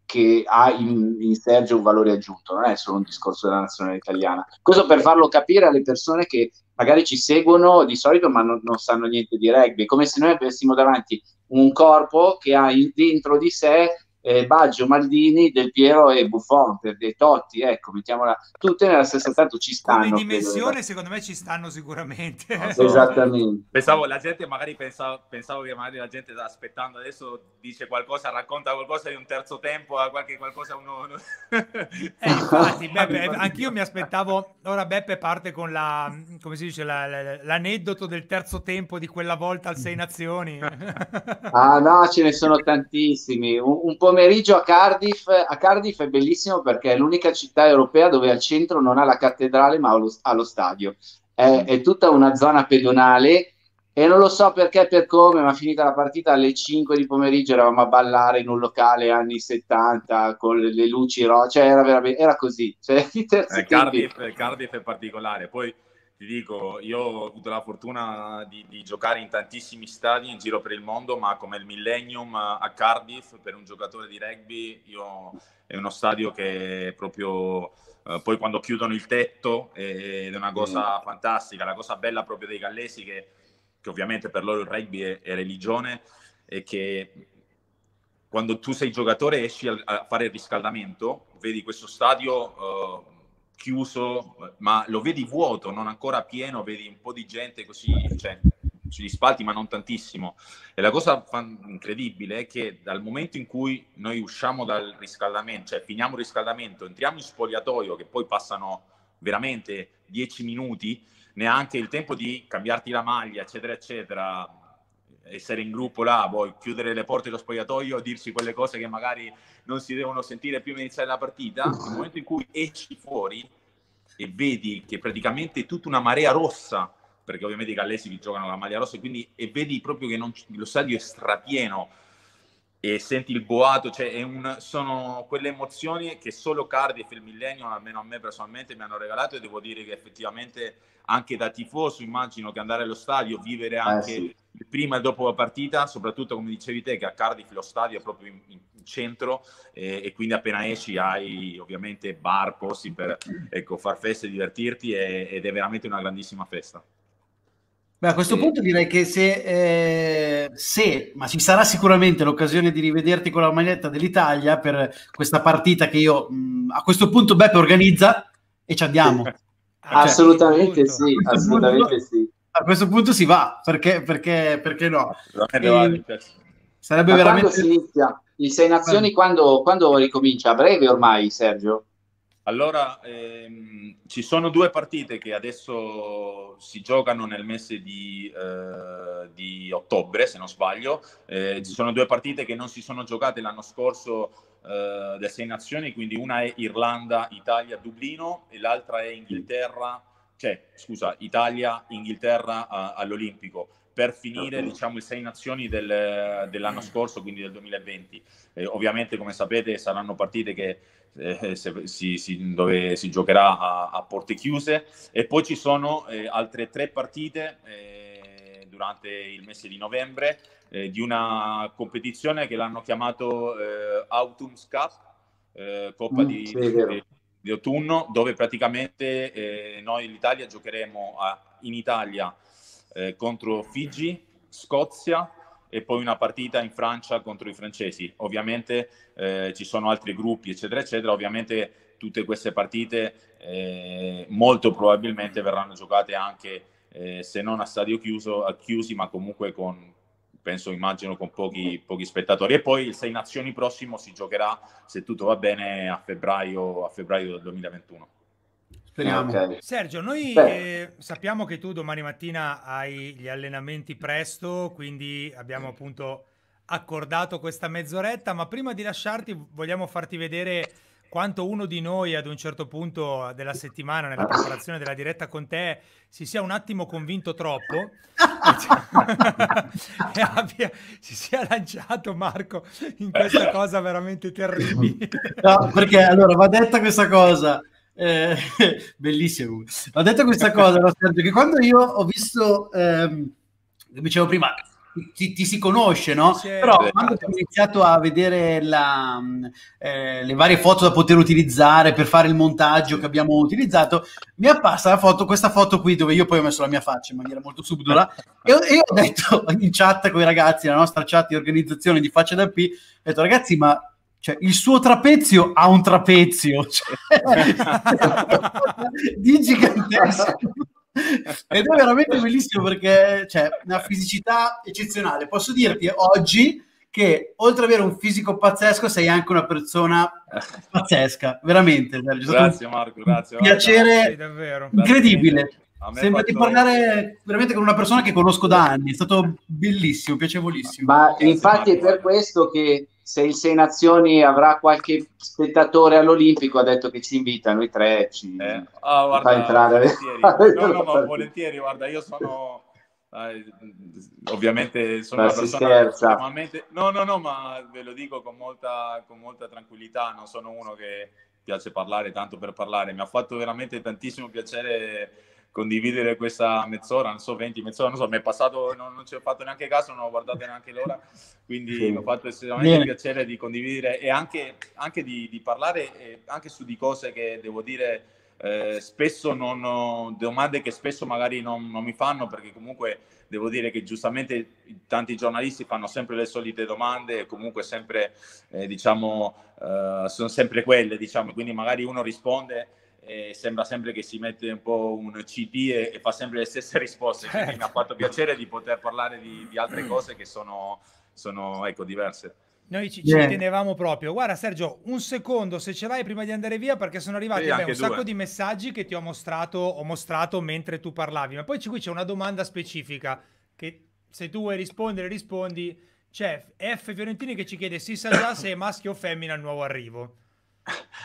che ha in, in, Sergio un valore aggiunto, non è solo un discorso della nazionale italiana. Questo per farlo capire alle persone che magari ci seguono di solito ma non, non sanno niente di rugby, come se noi avessimo davanti un corpo che ha dentro di sé eh, Baggio, Maldini, Del Piero e Buffon, per dei Totti, ecco, mettiamola tutte nella stessa tanto ci stanno. Come dimensione credo, secondo me ci stanno sicuramente. No, Esattamente. Pensavo, la gente magari pensavo, pensavo che magari la gente sta aspettando adesso dice qualcosa, racconta qualcosa di un terzo tempo, qualche qualcosa uno... eh, infatti, Beppe, anch'io mi aspettavo, ora Beppe parte con la, come si dice, la, la, l'aneddoto del terzo tempo di quella volta al Sei Nazioni. ah no, ce ne sono tantissimi, un, un po' pomeriggio a Cardiff. A Cardiff è bellissimo perché è l'unica città europea dove al centro non ha la cattedrale ma ha lo, ha lo stadio. È, è, tutta una zona pedonale e non lo so perché per come, ma finita la partita alle 5 di pomeriggio eravamo a ballare in un locale anni 70 con le, le luci rosse, cioè era, era così. Cioè, eh, Cardiff, Cardiff è particolare. Poi ti dico, io ho avuto la fortuna di, di, giocare in tantissimi stadi in giro per il mondo, ma come il Millennium a Cardiff per un giocatore di rugby, io, è uno stadio che è proprio eh, poi quando chiudono il tetto ed è una cosa mm. fantastica. La cosa bella proprio dei gallesi, che, che ovviamente per loro il rugby è, è religione, è che quando tu sei giocatore esci a, a fare il riscaldamento, vedi questo stadio. Uh, chiuso, ma lo vedi vuoto, non ancora pieno, vedi un po' di gente così, cioè, sugli spalti, ma non tantissimo. E la cosa fan- incredibile è che dal momento in cui noi usciamo dal riscaldamento, cioè finiamo il riscaldamento, entriamo in spogliatoio, che poi passano veramente dieci minuti, neanche il tempo di cambiarti la maglia, eccetera, eccetera, essere in gruppo là, poi chiudere le porte dello spogliatoio, dirci quelle cose che magari non si devono sentire prima di iniziare la partita, nel momento in cui esci fuori e vedi che praticamente tutta una marea rossa perché ovviamente i gallesi giocano la maglia rossa, quindi e vedi proprio che non, lo stadio è strapieno e senti il boato, cioè un, sono quelle emozioni che solo Cardiff e il Millennium, almeno a me personalmente, mi hanno regalato e devo dire che effettivamente anche da tifoso immagino che andare allo stadio, vivere eh, anche eh sì. Prima e dopo la partita, soprattutto come dicevi te che a Cardiff lo stadio è proprio in, in centro eh, e quindi appena esci hai ovviamente bar, posti per ecco, far feste, divertirti e, ed è veramente una grandissima festa. Beh, a questo e... punto direi che se, eh, se, ma ci sarà sicuramente l'occasione di rivederti con la maglietta dell'Italia per questa partita che io mh, a questo punto Beppe organizza e ci andiamo. Cioè, assolutamente sì, assolutamente sì. A questo punto si va, perché, perché, perché no? E, sarebbe ma veramente... Quando si inizia? Il Sei Nazioni quando, quando ricomincia? A breve ormai, Sergio? Allora, ehm, ci sono due partite che adesso si giocano nel mese di, eh, di ottobre, se non sbaglio. Eh, ci sono due partite che non si sono giocate l'anno scorso eh, delle Sei Nazioni, quindi una è Irlanda, Italia, Dublino e l'altra è Inghilterra, cioè, scusa, Italia, Inghilterra a, all'Olimpico. Per finire diciamo, le sei nazioni del, dell'anno scorso, quindi del 2020. Eh, ovviamente, come sapete, saranno partite che eh, se, si, si, dove si giocherà a, a, porte chiuse. E poi ci sono eh, altre tre partite eh, durante il mese di novembre eh, di una competizione che l'hanno chiamato eh, Autumn's Cup, Coppa mm, di, di, autunno, dove praticamente noi l'Italia giocheremo a, in Italia contro Figi, Scozia, e poi una partita in Francia contro i francesi. Ovviamente eh, ci sono altri gruppi, eccetera, eccetera. Ovviamente tutte queste partite eh, molto probabilmente verranno giocate anche, eh, se non a stadio chiuso, a chiusi, ma comunque con, penso, immagino, con pochi, pochi, spettatori. E poi il Sei Nazioni prossimo si giocherà, se tutto va bene, a febbraio, a febbraio del 2021. Speriamo. Okay. Sergio, noi eh, sappiamo che tu domani mattina hai gli allenamenti presto, quindi abbiamo appunto accordato questa mezz'oretta, ma prima di lasciarti vogliamo farti vedere quanto uno di noi ad un certo punto della settimana, nella preparazione della diretta con te, si sia un attimo convinto troppo e abbia, si sia lanciato Marco in questa cosa veramente terribile. No, perché allora va detta questa cosa eh, bellissimo. Ho detto questa cosa, no, Sergio, che quando io ho visto, ehm, dicevo prima, ti, ti, si conosce, no? Sì, Però quando ho iniziato a vedere la, eh, le varie foto da poter utilizzare per fare il montaggio che abbiamo utilizzato, mi è apparsa la foto, questa foto qui dove io poi ho messo la mia faccia in maniera molto subdola e, e ho detto in chat con i ragazzi, la nostra chat di organizzazione di Faccia da P, ho detto ragazzi ma cioè, il suo trapezio ha un trapezio cioè, di gigantesco ed è veramente bellissimo perché c'è cioè, una fisicità eccezionale. Posso dirti oggi che oltre ad avere un fisico pazzesco, sei anche una persona pazzesca, veramente. Grazie Marco, grazie. Un piacere davvero. incredibile. Sembra di parlare veramente con una persona che conosco da anni, è stato bellissimo, piacevolissimo. Ma infatti è per questo che se il Sei Nazioni avrà qualche spettatore all'Olimpico, ha detto che ci invita, noi tre ci eh. oh, guarda, fa entrare. Volentieri. no, no, ma volentieri, guarda, io sono... Eh, ovviamente sono ma una persona estremamente... No, no, no, ma ve lo dico con molta, con molta tranquillità, non sono uno che piace parlare tanto per parlare, mi ha fatto veramente tantissimo piacere condividere questa mezz'ora, non so, 20, mezz'ora, non so, mi è passato, non, non ci ho fatto neanche caso, non ho guardato neanche l'ora, quindi sì. mi ha fatto estremamente Bene. piacere di condividere e anche, anche di, di, parlare anche su di cose che devo dire eh, spesso non ho, domande che spesso magari non, non, mi fanno perché comunque devo dire che giustamente tanti giornalisti fanno sempre le solite domande e comunque sempre eh, diciamo eh, sono sempre quelle diciamo quindi magari uno risponde e sembra sempre che si mette un po' un CD e, e fa sempre le stesse risposte. Certo. Quindi mi ha fatto piacere di poter parlare di, di altre cose che sono, sono ecco, diverse. Noi ci, yeah. ci, tenevamo proprio. Guarda, Sergio, un secondo se ce l'hai prima di andare via, perché sono arrivati sì, beh, un due. sacco di messaggi che ti ho mostrato, ho mostrato mentre tu parlavi. Ma poi qui c'è una domanda specifica che se tu vuoi rispondere, rispondi. C'è F Fiorentini che ci chiede: si sa già se è maschio o femmina il nuovo arrivo?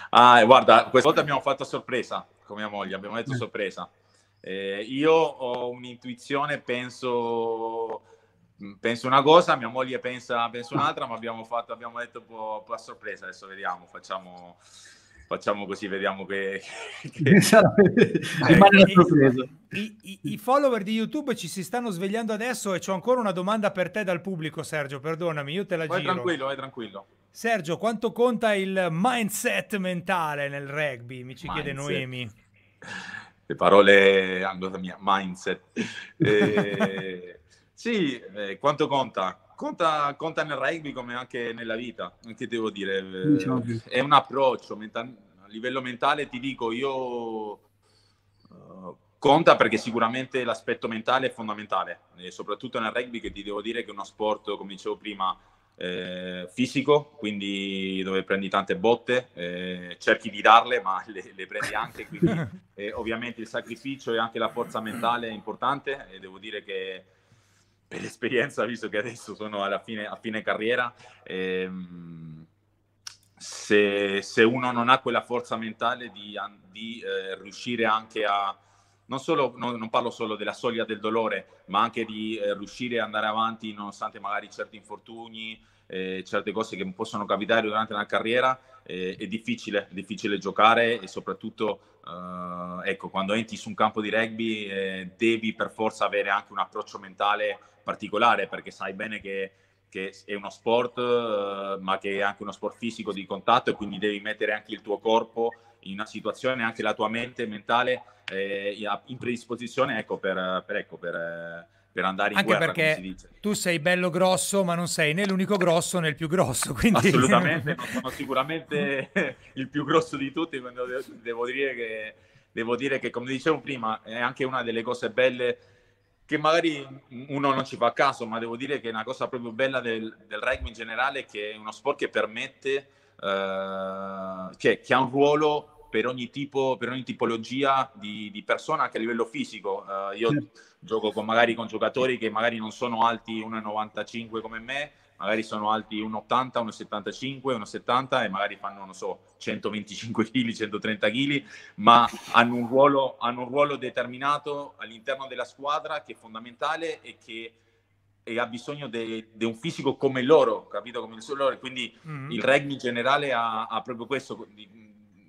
Ah, guarda, questa volta abbiamo fatto sorpresa con mia moglie, abbiamo detto sorpresa. Eh, io ho un'intuizione, penso, penso una cosa, mia moglie pensa, pensa un'altra, ma abbiamo, fatto, abbiamo detto un po', a sorpresa, adesso vediamo, facciamo, facciamo così, vediamo che... che... Rimane la sorpresa. I, i, I, follower di YouTube ci si stanno svegliando adesso e c'ho ancora una domanda per te dal pubblico, Sergio, perdonami, io te la vai giro. tranquillo, vai tranquillo. Sergio, quanto conta il mindset mentale nel rugby? Mi ci mindset. chiede Noemi le parole anglo mia, mindset. Eh, sì, eh, quanto conta? conta? Conta nel rugby come anche nella vita, che devo dire, eh, è un approccio, mental- a livello mentale ti dico io... Uh, conta perché sicuramente l'aspetto mentale è fondamentale, soprattutto nel rugby che ti devo dire che è uno sport, come dicevo prima, eh, fisico, quindi dove prendi tante botte, eh, cerchi di darle, ma le, le prendi anche, quindi eh, ovviamente il sacrificio e anche la forza mentale è importante e devo dire che per l'esperienza, visto che adesso sono alla fine, a fine carriera, ehm, se, se, uno non ha quella forza mentale di, di eh, riuscire anche a non, solo, non, non, parlo solo della soglia del dolore, ma anche di eh, riuscire ad andare avanti nonostante magari certi infortuni, eh, certe cose che possono capitare durante una carriera. Eh, è difficile, è difficile giocare e soprattutto eh, ecco, quando entri su un campo di rugby eh, devi per forza avere anche un approccio mentale particolare perché sai bene che che è uno sport, eh, ma che è anche uno sport fisico di contatto e quindi devi mettere anche il tuo corpo in una situazione, anche la tua mente mentale eh, in predisposizione ecco, per, per, ecco, per, per andare in Anche guerra, perché tu sei bello grosso, ma non sei né l'unico grosso né il più grosso. Quindi... Assolutamente, non sono sicuramente il più grosso di tutti, devo dire, che, devo dire che, come dicevo prima, è anche una delle cose belle che magari uno non ci fa caso, ma devo dire che è una cosa proprio bella del, del rugby in generale, che è uno sport che permette, eh, che, che, ha un ruolo per ogni tipo, per ogni tipologia di, di persona anche a livello fisico. Uh, io sì. gioco con, magari con giocatori che magari non sono alti 1,95 come me, magari sono alti 1,80, 1,75, 1,70 e magari fanno, non so, 125 kg, 130 kg, ma hanno un, ruolo, hanno un ruolo determinato all'interno della squadra che è fondamentale e che e ha bisogno di un fisico come loro, capito? Come il loro. Quindi mm-hmm. il rugby in generale ha, ha proprio questo,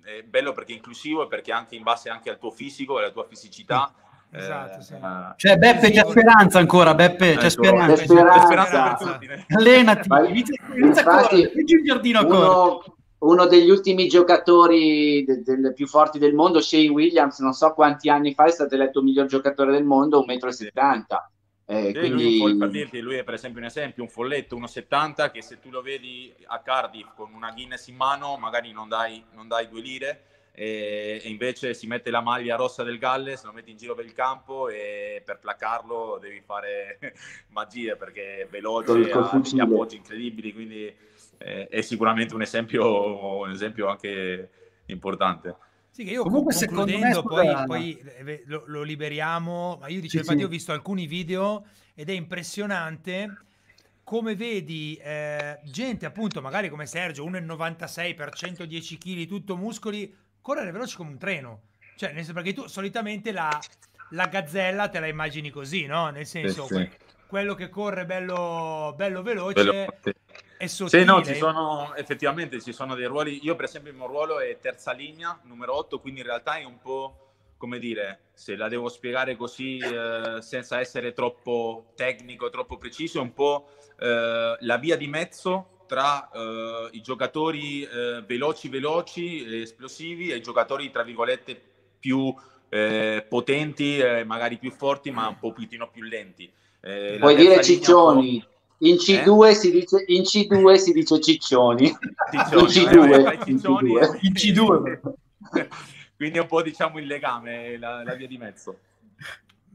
è bello perché è inclusivo e perché anche in base anche al tuo fisico e alla tua fisicità. Esatto, sì. eh, cioè Beppe c'è speranza ancora Beppe c'è ecco, speranza, c'è speranza. speranza. allenati inizia, a correre il giardino a uno, uno degli ultimi giocatori de, de, più forti del mondo Shane Williams non so quanti anni fa è stato eletto miglior giocatore del mondo 1,70 m eh, quindi... lui, per dirti, lui è per esempio un esempio, un folletto 1,70 che se tu lo vedi a Cardiff con una Guinness in mano magari non dai, non dai due lire e, e, invece si mette la maglia rossa del Galles, lo metti in giro per il campo e per placarlo devi fare magie perché è veloce, ha degli appoggi incredibili, quindi eh, è sicuramente un esempio, un esempio anche importante. Sì, che io Comunque, concludendo, poi, me, poi eh, lo, lo, liberiamo, ma io dicevo, sì, infatti sì. ho visto alcuni video ed è impressionante come vedi eh, gente appunto magari come Sergio, 1,96 per 110 kg, tutto muscoli, correre veloce come un treno. Cioè, nel senso, perché tu solitamente la, la gazzella te la immagini così, no? Nel senso, sì, quello che corre bello, bello veloce... Bello, è sottile. Sì, no, ci sono effettivamente ci sono dei ruoli. Io, per esempio, il mio ruolo è terza linea, numero 8, quindi in realtà è un po' come dire, se la devo spiegare così eh, senza essere troppo tecnico, troppo preciso, è un po' eh, la via di mezzo tra eh, i giocatori eh, veloci, veloci, esplosivi e i giocatori, tra virgolette, più eh, potenti, magari più forti, ma un po' più lenti. Puoi dire ciccioni. In C2, eh? si dice, in C2 si dice ciccioni. Ciccioni, in C2. Ciccioni, in C2. Quindi è un po' diciamo il legame, la, la via di mezzo.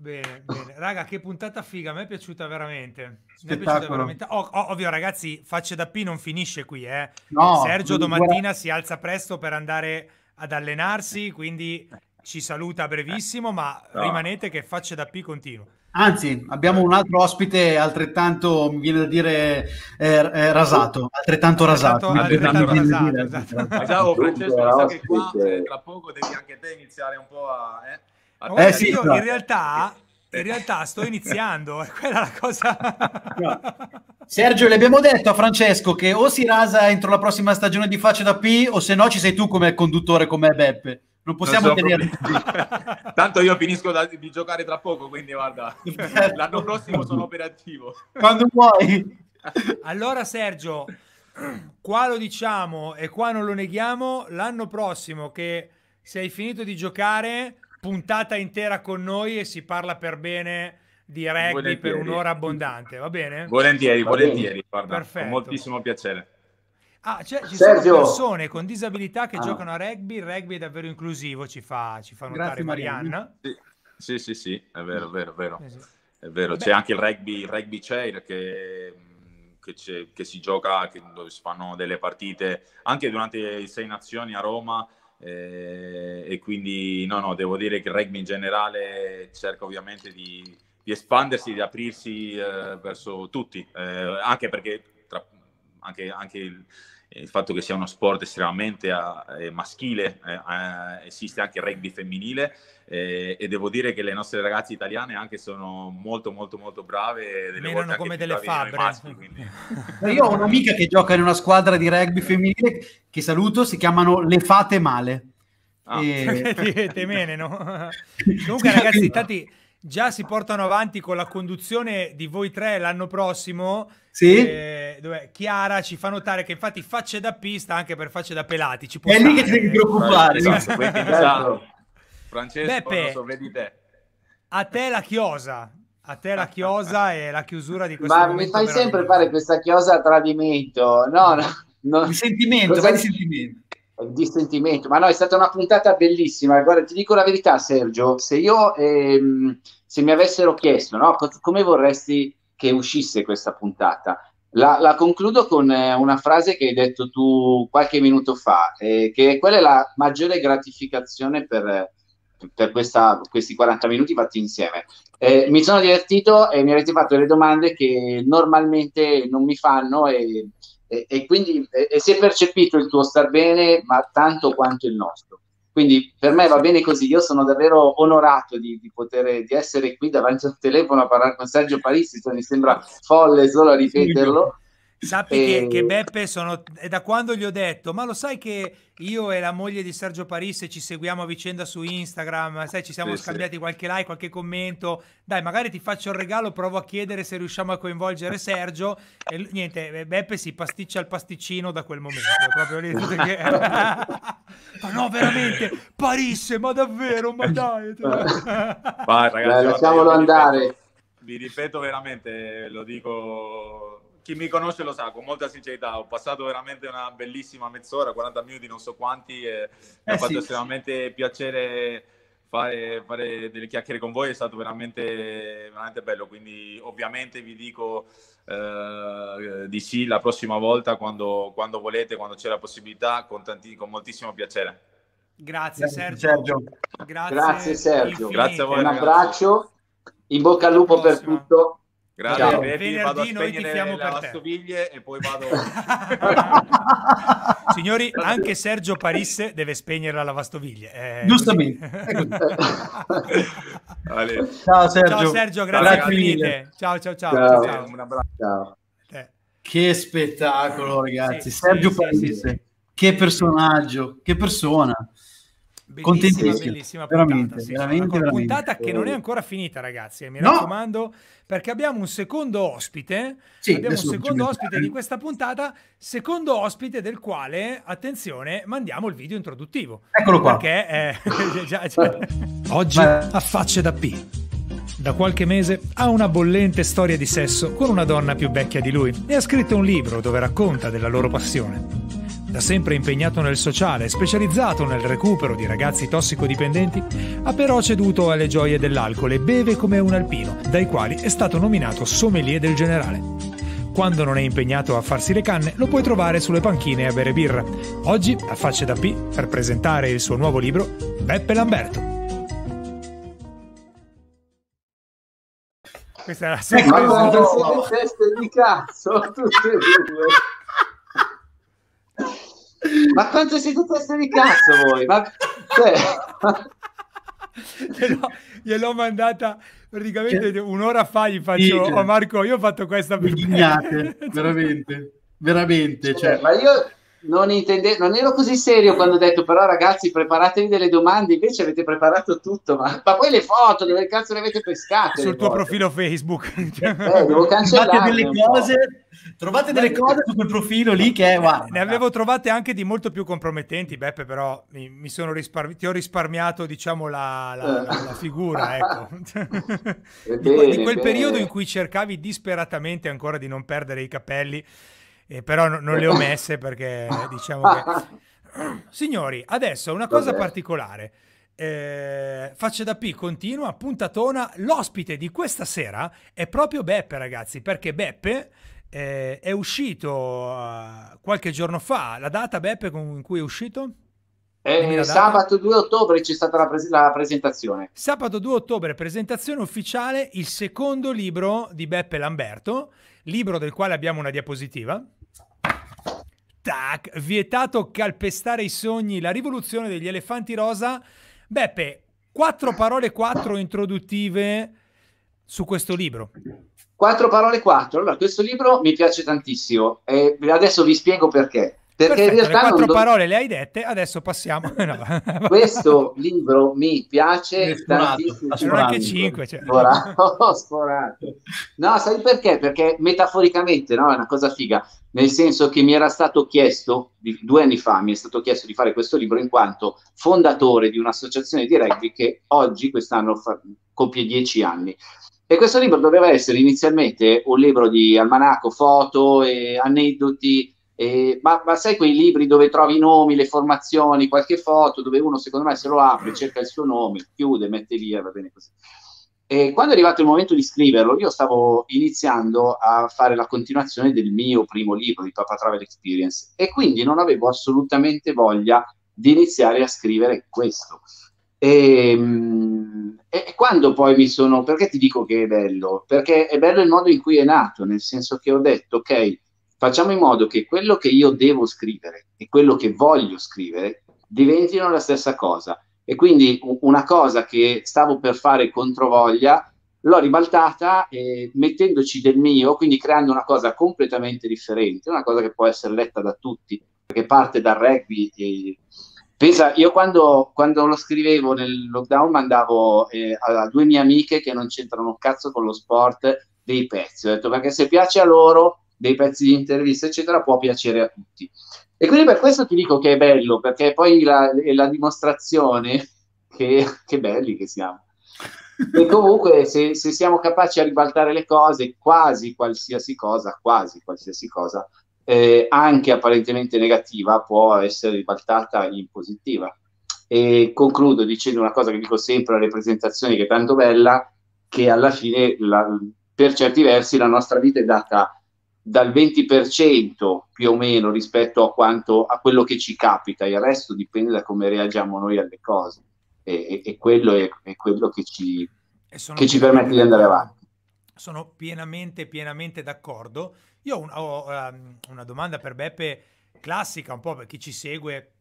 Bene, bene. Raga, che puntata figa, a me è piaciuta veramente. Mi è piaciuta veramente. Oh, oh, ovvio, ragazzi, facce da P non finisce qui, eh. No, Sergio domattina guarda... si alza presto per andare ad allenarsi, quindi ci saluta brevissimo, ma no. rimanete che facce da P continua. Anzi, abbiamo un altro ospite altrettanto, mi viene da dire, eh, eh, rasato, altrettanto rasato. Altrettanto, altrettanto rasato, esatto. Ciao Francesco, mi sa che qua eh, tra poco devi anche te iniziare un po' a... Eh? Guarda, Eh, sì, io no. in realtà, in realtà sto iniziando, è quella la cosa. Sergio, le abbiamo detto a Francesco che o si rasa entro la prossima stagione di Faccia da P o se no ci sei tu come conduttore come Beppe. Non possiamo Non tenere. Tanto io finisco da- di giocare tra poco, quindi guarda, l'anno prossimo sono operativo. quando vuoi. Allora Sergio, qua lo diciamo e qua non lo neghiamo, l'anno prossimo che sei finito di giocare, puntata intera con noi e si parla per bene di rugby per Volentieri. un'ora abbondante, va bene? Volentieri, Va bene. volentieri, guarda, Perfetto. con moltissimo piacere. Ah, cioè, ci Sergio. sono persone con disabilità che Ah. giocano a rugby, il rugby è davvero inclusivo, ci fa, ci fa notare Grazie, Marianna. Sì, sì, sì, sì, è vero, è vero, è vero. Eh. È vero, c'è anche il rugby, il rugby chair che, che, c'è- che si gioca, che, dove si fanno delle partite anche durante i Sei Nazioni a Roma eh, e quindi no, no, devo dire che il rugby in generale cerca ovviamente di, di espandersi, di aprirsi eh, verso tutti, eh, anche perché anche, anche il, il fatto che sia uno sport estremamente eh, maschile, eh, esiste anche il rugby femminile eh, e devo dire che le nostre ragazze italiane anche sono molto molto molto brave delle Menano come delle fabbri. maschi, Io ho un'amica che gioca in una squadra di rugby femminile che saluto, si chiamano Le Fate Male. Ah. E- Ti- te mene, no? Comunque, ragazzi, tanti già si portano avanti con la conduzione di voi tre l'anno prossimo. Sì? eh, dove Chiara ci fa notare che infatti facce da pista anche per facce da pelati. Ci può È lì che stare. ti devi preoccupare. Esatto, Certo. Francesco, Beppe. non so, vedi te. A te la chiosa. A te la chiosa e la chiusura di questo Ma mi fai sempre fare questa chiosa a tradimento. No, no, no. Di sentimento, Cosa- vai di sentimento. Di sentimento. Ma no, è stata una puntata bellissima. Guarda, ti dico la verità, Sergio, se io ehm, se mi avessero chiesto, no, co- come vorresti che uscisse questa puntata? La, la concludo con eh, una frase che hai detto tu qualche minuto fa, eh, che quella è la maggiore gratificazione per, per questa- questi 40 minuti fatti insieme. Eh, mi sono divertito e mi avete fatto delle domande che normalmente non mi fanno e, e- e quindi e- e si è percepito il tuo star bene, ma tanto quanto il nostro. Quindi per me va bene così, io sono davvero onorato di, di poter di essere qui davanti al telefono a parlare con Sergio Parissi, mi sembra folle solo a ripeterlo. Sappi E- che, che Beppe sono, è da quando gli ho detto, ma lo sai che io e la moglie di Sergio Parisse ci seguiamo a vicenda su Instagram, sai, ci siamo Sì, scambiati qualche like, qualche commento, dai, magari ti faccio il regalo, provo a chiedere se riusciamo a coinvolgere Sergio, e niente, eh, Beppe si pasticcia il pasticcino da quel momento, proprio lì, che- ma no, veramente, Parisse, ma davvero, ma dai, Vai, ragazzi, Dai, guarda, lasciamolo vi andare. ripeto- vi ripeto veramente, lo dico, chi mi conosce lo sa, con molta sincerità, ho passato veramente una bellissima mezz'ora, 40 minuti, non so quanti, e mi Eh ha fatto sì. estremamente piacere fare, fare delle chiacchiere con voi, è stato veramente, veramente bello, quindi ovviamente vi dico eh, di sì la prossima volta quando, quando volete, quando c'è la possibilità, con, tanti- con moltissimo piacere. Grazie Sergio. Sergio. Grazie, Grazie, Sergio. infinite. Grazie a voi, Un ragazzi. abbraccio, in bocca al lupo per tutto. Grazie, Ciao. Bepi, vado a Venerdì noi spegnere tifiamo le per te. lavastoviglie e poi vado... Signori, anche Sergio Parisse deve spegnere la lavastoviglie. eh, Giustamente. Vale. Ciao Sergio. ciao Sergio, grazie, Grazie infinite. mille. Ciao ciao ciao. Ciao. ciao, ciao. Un abbraccio. Ciao. Eh, Che spettacolo, ragazzi. Sì, Sergio sì, Parisse. sì, sì. Che personaggio, che persona. Bellissima, bellissima Veramente, puntata. sì, veramente, una veramente. puntata che non è ancora finita, ragazzi. eh, Mi No. raccomando, perché abbiamo un secondo ospite. Sì, abbiamo un secondo ospite di questa puntata. Secondo ospite del quale, attenzione, mandiamo il video introduttivo. Eccolo qua. Perché eh, già- già- oggi a facce da P. Da qualche mese ha una bollente storia di sesso con una donna più vecchia di lui e ha scritto un libro dove racconta della loro passione. Da sempre impegnato nel sociale e specializzato nel recupero di ragazzi tossicodipendenti, ha però ceduto alle gioie dell'alcol e beve come un alpino, dai quali è stato nominato sommelier del generale. Quando non è impegnato a farsi le canne, lo puoi trovare sulle panchine a bere birra. Oggi, a facce da P, per presentare il suo nuovo libro, Beppe Lamberto. Questa è la Ma sorpresa. guarda, siete teste di cazzo, tutte e due. Ma quanto siete teste di cazzo voi? Ma, cioè, gliel'ho, gliel'ho mandata praticamente un'ora fa. Gli faccio, Sì, oh Marco, io ho fatto questa per te." Indignate, veramente, veramente. Cioè, ma io non, intende- non ero così serio quando ho detto però ragazzi preparatevi delle domande, invece avete preparato tutto, ma, ma poi le foto dove cazzo le avete pescate? sul tuo foto? profilo Facebook. Eh, devo trovate cancellare delle cose, trovate delle cose su quel profilo lì che è, guarda, Ne avevo trovate anche di molto più compromettenti, Beppe, però mi, mi sono risparmi- ti ho risparmiato, diciamo, la, la- la- la figura, ecco. di, que- di bene, quel bene. periodo in cui cercavi disperatamente ancora di non perdere i capelli, eh, però no- non le ho messe perché diciamo che... Signori, adesso una cosa particolare. Eh, Faccia da P continua, puntatona. L'ospite di questa sera è proprio Beppe, ragazzi, perché Beppe eh, è uscito eh, qualche giorno fa. La data, Beppe, con in cui è uscito? Eh, sabato 2 ottobre c'è stata la, pres- la presentazione. Sabato 2 ottobre, presentazione ufficiale, il secondo libro di Beppe Lamberto, libro del quale abbiamo una diapositiva. Tac, vietato calpestare i sogni, la rivoluzione degli elefanti rosa. Beppe, quattro parole, quattro introduttive su questo libro. Quattro parole, quattro. Allora, questo libro mi piace tantissimo e adesso vi spiego perché. Perché Perfetto, in le realtà quattro non do- parole le hai dette, adesso passiamo. No. questo libro mi piace sforato, tantissimo. C'erano anche cinque. Cioè. Sforato, ho sforato. No, sai perché? Perché metaforicamente no, è una cosa figa, nel senso che mi era stato chiesto, di- due anni fa, mi è stato chiesto di fare questo libro in quanto fondatore di un'associazione di rugby che oggi, quest'anno, fa- compie dieci anni. E questo libro doveva essere inizialmente un libro di almanacco, foto e aneddoti, e- ma, ma sai quei libri dove trovi i nomi, le formazioni, qualche foto, dove uno secondo me se lo apre, cerca il suo nome, chiude, mette via, va bene così. E quando è arrivato il momento di scriverlo, io stavo iniziando a fare la continuazione del mio primo libro di Papa Travel Experience e quindi non avevo assolutamente voglia di iniziare a scrivere questo. E, mm, e quando poi mi sono, perché ti dico che è bello? Perché è bello il modo in cui è nato, nel senso che ho detto, ok, facciamo in modo che quello che io devo scrivere e quello che voglio scrivere diventino la stessa cosa. E quindi una cosa che stavo per fare controvoglia l'ho ribaltata eh, mettendoci del mio, quindi creando una cosa completamente differente, una cosa che può essere letta da tutti, perché parte dal rugby. E... Pensa, io quando, quando lo scrivevo nel lockdown mandavo eh, a due mie amiche che non c'entrano un cazzo con lo sport dei pezzi. Ho detto perché se piace a loro, dei pezzi di intervista, eccetera, può piacere a tutti. E quindi per questo ti dico che è bello, perché poi la, è la dimostrazione che, che belli che siamo. E comunque se, se siamo capaci a ribaltare le cose, quasi qualsiasi cosa, quasi qualsiasi cosa, eh, anche apparentemente negativa, può essere ribaltata in positiva. E concludo dicendo una cosa che dico sempre alle presentazioni, che è tanto bella, che alla fine, la- per certi versi, la nostra vita è data dal 20% più o meno rispetto a, quanto, a quello che ci capita, il resto dipende da come reagiamo noi alle cose e, e- e quello è, è quello che ci, E che ci permette di andare avanti. Sono pienamente, pienamente d'accordo. Io ho, un- ho, ehm, una domanda per Beppe classica, un po' per chi ci segue,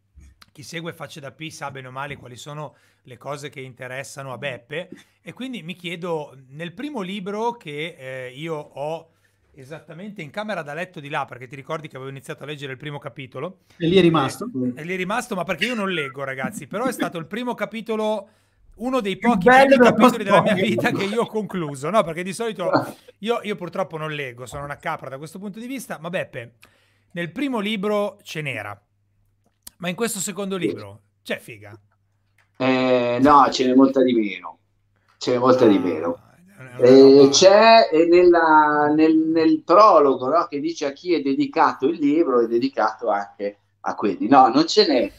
chi segue Facce da P sa bene o male quali sono le cose che interessano a Beppe e quindi mi chiedo, nel primo libro che eh, io ho esattamente in camera da letto di là, perché ti ricordi che avevo iniziato a leggere il primo capitolo, E lì è rimasto. e lì è rimasto, ma perché io non leggo, ragazzi, però è stato il primo capitolo, uno dei pochi capitoli della mia vita che io ho concluso, no? Perché di solito io, io purtroppo non leggo, sono una capra da questo punto di vista, ma Beppe, nel primo libro ce n'era, ma in questo secondo libro c'è figa. Eh, no, ce n'è molta di meno. Ce n'è molta di meno. Una Eh, c'è eh, nella- nel, nel prologo no, che dice a chi è dedicato il libro, è dedicato anche a quelli. No, non ce n'è,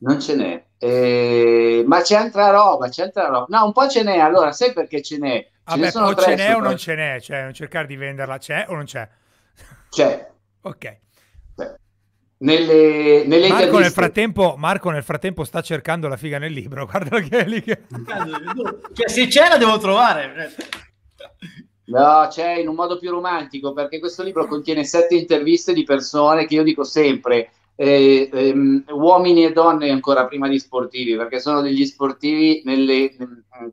non ce n'è. Eh, ma c'è altra roba, c'è altra roba. No, un po' ce n'è. Allora, sai perché ce n'è? Ce Vabbè, ne sono o tre ce n'è o non ce n'è, cioè non cercare di venderla, c'è o non c'è? C'è. Ok. c'è. Nelle, nelle Marco nel, frattempo, Marco nel frattempo sta cercando la figa nel libro, guarda che è lì che... Cioè, se c'è la devo trovare. No, c'è in un modo più romantico perché questo libro contiene sette interviste di persone che io dico sempre eh, ehm, uomini e donne ancora prima di sportivi, perché sono degli sportivi nelle,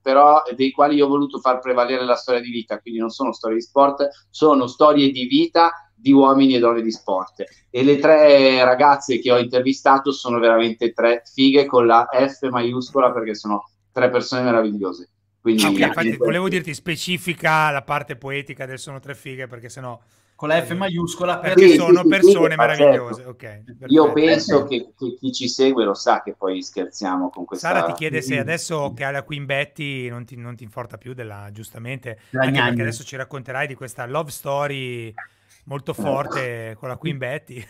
però dei quali io ho voluto far prevalere la storia di vita, quindi non sono storie di sport, sono storie di vita di uomini e donne di sport. E le tre ragazze che ho intervistato sono veramente tre fighe con la F maiuscola perché sono tre persone meravigliose. Quindi, okay, infatti, volevo dirti specifica la parte poetica del sono tre fighe perché sennò con la F maiuscola perché sì, sono sì, persone sì, meravigliose. Certo. Okay, Io penso che, che, chi ci segue lo sa che poi scherziamo con questa. Sara ti chiede se adesso che hai la Queen Betty non ti, non ti importa più della giustamente, anche perché adesso ci racconterai di questa love story molto forte con la Queen Betty.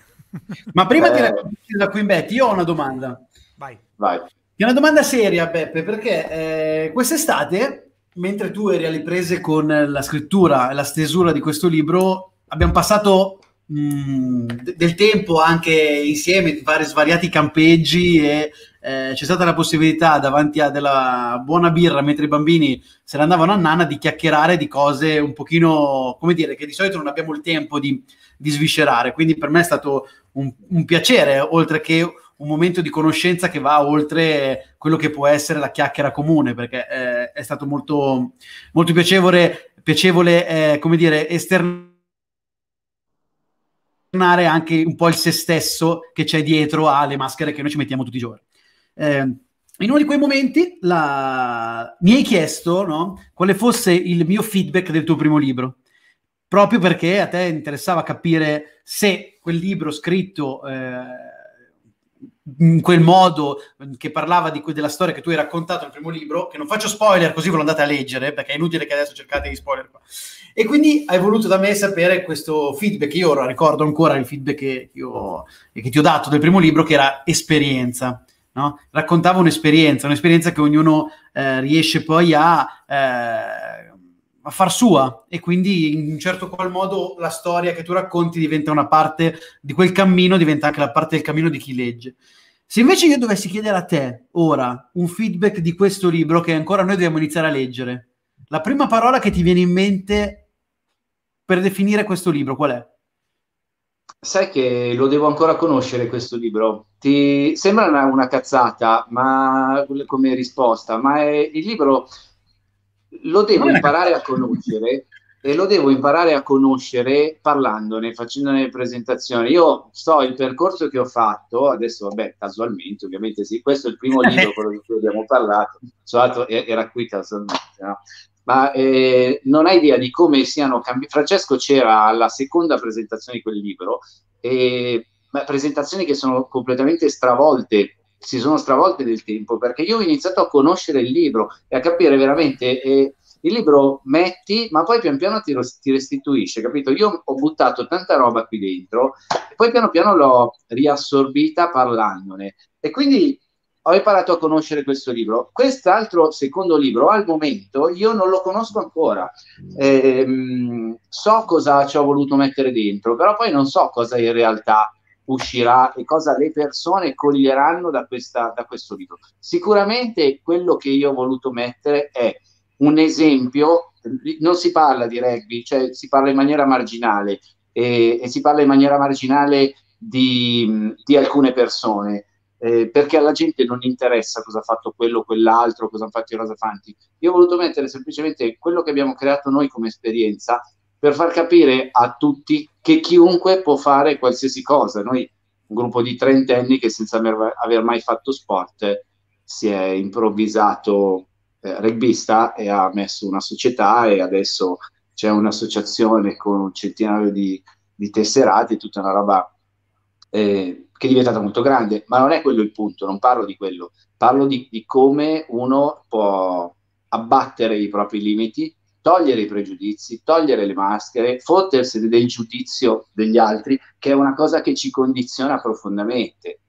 Ma prima eh... di raccontare la Queen Betty, io ho una domanda. Vai. Vai. È una domanda seria, Beppe, perché eh, quest'estate, mentre tu eri alle prese con la scrittura e la stesura di questo libro, abbiamo passato mh, mm, del tempo anche insieme di vari svariati campeggi e eh, c'è stata la possibilità davanti a della buona birra mentre i bambini se ne andavano a nanna di chiacchierare di cose un pochino, come dire, che di solito non abbiamo il tempo di, di sviscerare. Quindi per me è stato un, un piacere, oltre che un momento di conoscenza che va oltre quello che può essere la chiacchiera comune, perché eh, è stato molto, molto piacevole, piacevole eh, come dire, esternare anche un po' il se stesso che c'è dietro alle maschere che noi ci mettiamo tutti i giorni. Eh, in uno di quei momenti la... mi hai chiesto no, quale fosse il mio feedback del tuo primo libro, proprio perché a te interessava capire se quel libro scritto eh, in quel modo che parlava di, della storia che tu hai raccontato nel primo libro, che non faccio spoiler così ve lo andate a leggere, perché è inutile che adesso cercate di spoiler qua. E quindi hai voluto da me sapere questo feedback, io ora ricordo ancora il feedback che, io, che ti ho dato del primo libro, che era esperienza. No? Raccontava un'esperienza, un'esperienza che ognuno eh, riesce poi a, eh, a far sua e quindi in un certo qual modo la storia che tu racconti diventa una parte di quel cammino, diventa anche la parte del cammino di chi legge. Se invece io dovessi chiedere a te ora un feedback di questo libro che ancora noi dobbiamo iniziare a leggere, la prima parola che ti viene in mente per definire questo libro qual è? Sai che lo devo ancora conoscere questo libro. Ti sembra una, una cazzata, ma come risposta, ma è, il libro lo devo imparare a conoscere e lo devo imparare a conoscere parlandone, facendone presentazioni. Io so il percorso che ho fatto, adesso vabbè, casualmente, ovviamente sì, questo è il primo libro, quello di cui abbiamo parlato, so, era qui casualmente, no? ma eh, non hai idea di come siano cambiati. Francesco c'era alla seconda presentazione di quel libro, e, ma presentazioni che sono completamente stravolte si sono stravolte nel tempo perché io ho iniziato a conoscere il libro e a capire veramente eh, il libro metti, ma poi pian piano ti, ti, restituisce, capito? Io ho buttato tanta roba qui dentro e poi piano piano l'ho riassorbita parlandone. E quindi ho imparato a conoscere questo libro. Quest'altro secondo libro, al momento, io non lo conosco ancora. Eh, so cosa ci ho voluto mettere dentro, però poi non so cosa in realtà uscirà e cosa le persone coglieranno da, questa, da questo libro. Sicuramente quello che io ho voluto mettere è un esempio, non si parla di rugby, cioè si parla in maniera marginale e, e si parla in maniera marginale di, di alcune persone. Eh, perché alla gente non interessa cosa ha fatto quello quell'altro, cosa hanno fatto i Rosafanti. Io ho voluto mettere semplicemente quello che abbiamo creato noi come esperienza per far capire a tutti che chiunque può fare qualsiasi cosa. Noi, un gruppo di trentenni che senza aver mai fatto sport si è improvvisato eh, rugbista e ha messo una società e adesso c'è un'associazione con un centinaio di, di tesserati, tutta una roba eh, che è diventata molto grande, ma non è quello il punto, non parlo di quello, parlo di, di come uno può abbattere i propri limiti, togliere i pregiudizi, togliere le maschere, fottersi del giudizio degli altri, che è una cosa che ci condiziona profondamente.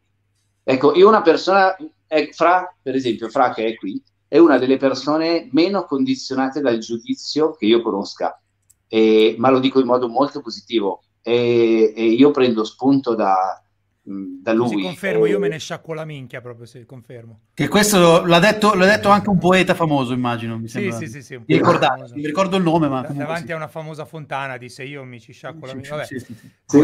Ecco, io una persona, è, Fra, per esempio, Fra che è qui, è una delle persone meno condizionate dal giudizio che io conosca, e, ma lo dico in modo molto positivo. E, e io prendo spunto da, da lui. Sì, confermo, io me ne sciacquo la minchia proprio, sì, confermo. Che questo l'ha detto, l'ha detto anche un poeta famoso, immagino. Mi sì, sì, sì, sì, mi, ricordavo, mi ricordo il nome, ma... Davanti sì. a una famosa fontana disse io mi ci sciacquo la minchia. Vabbè. Sì, sì,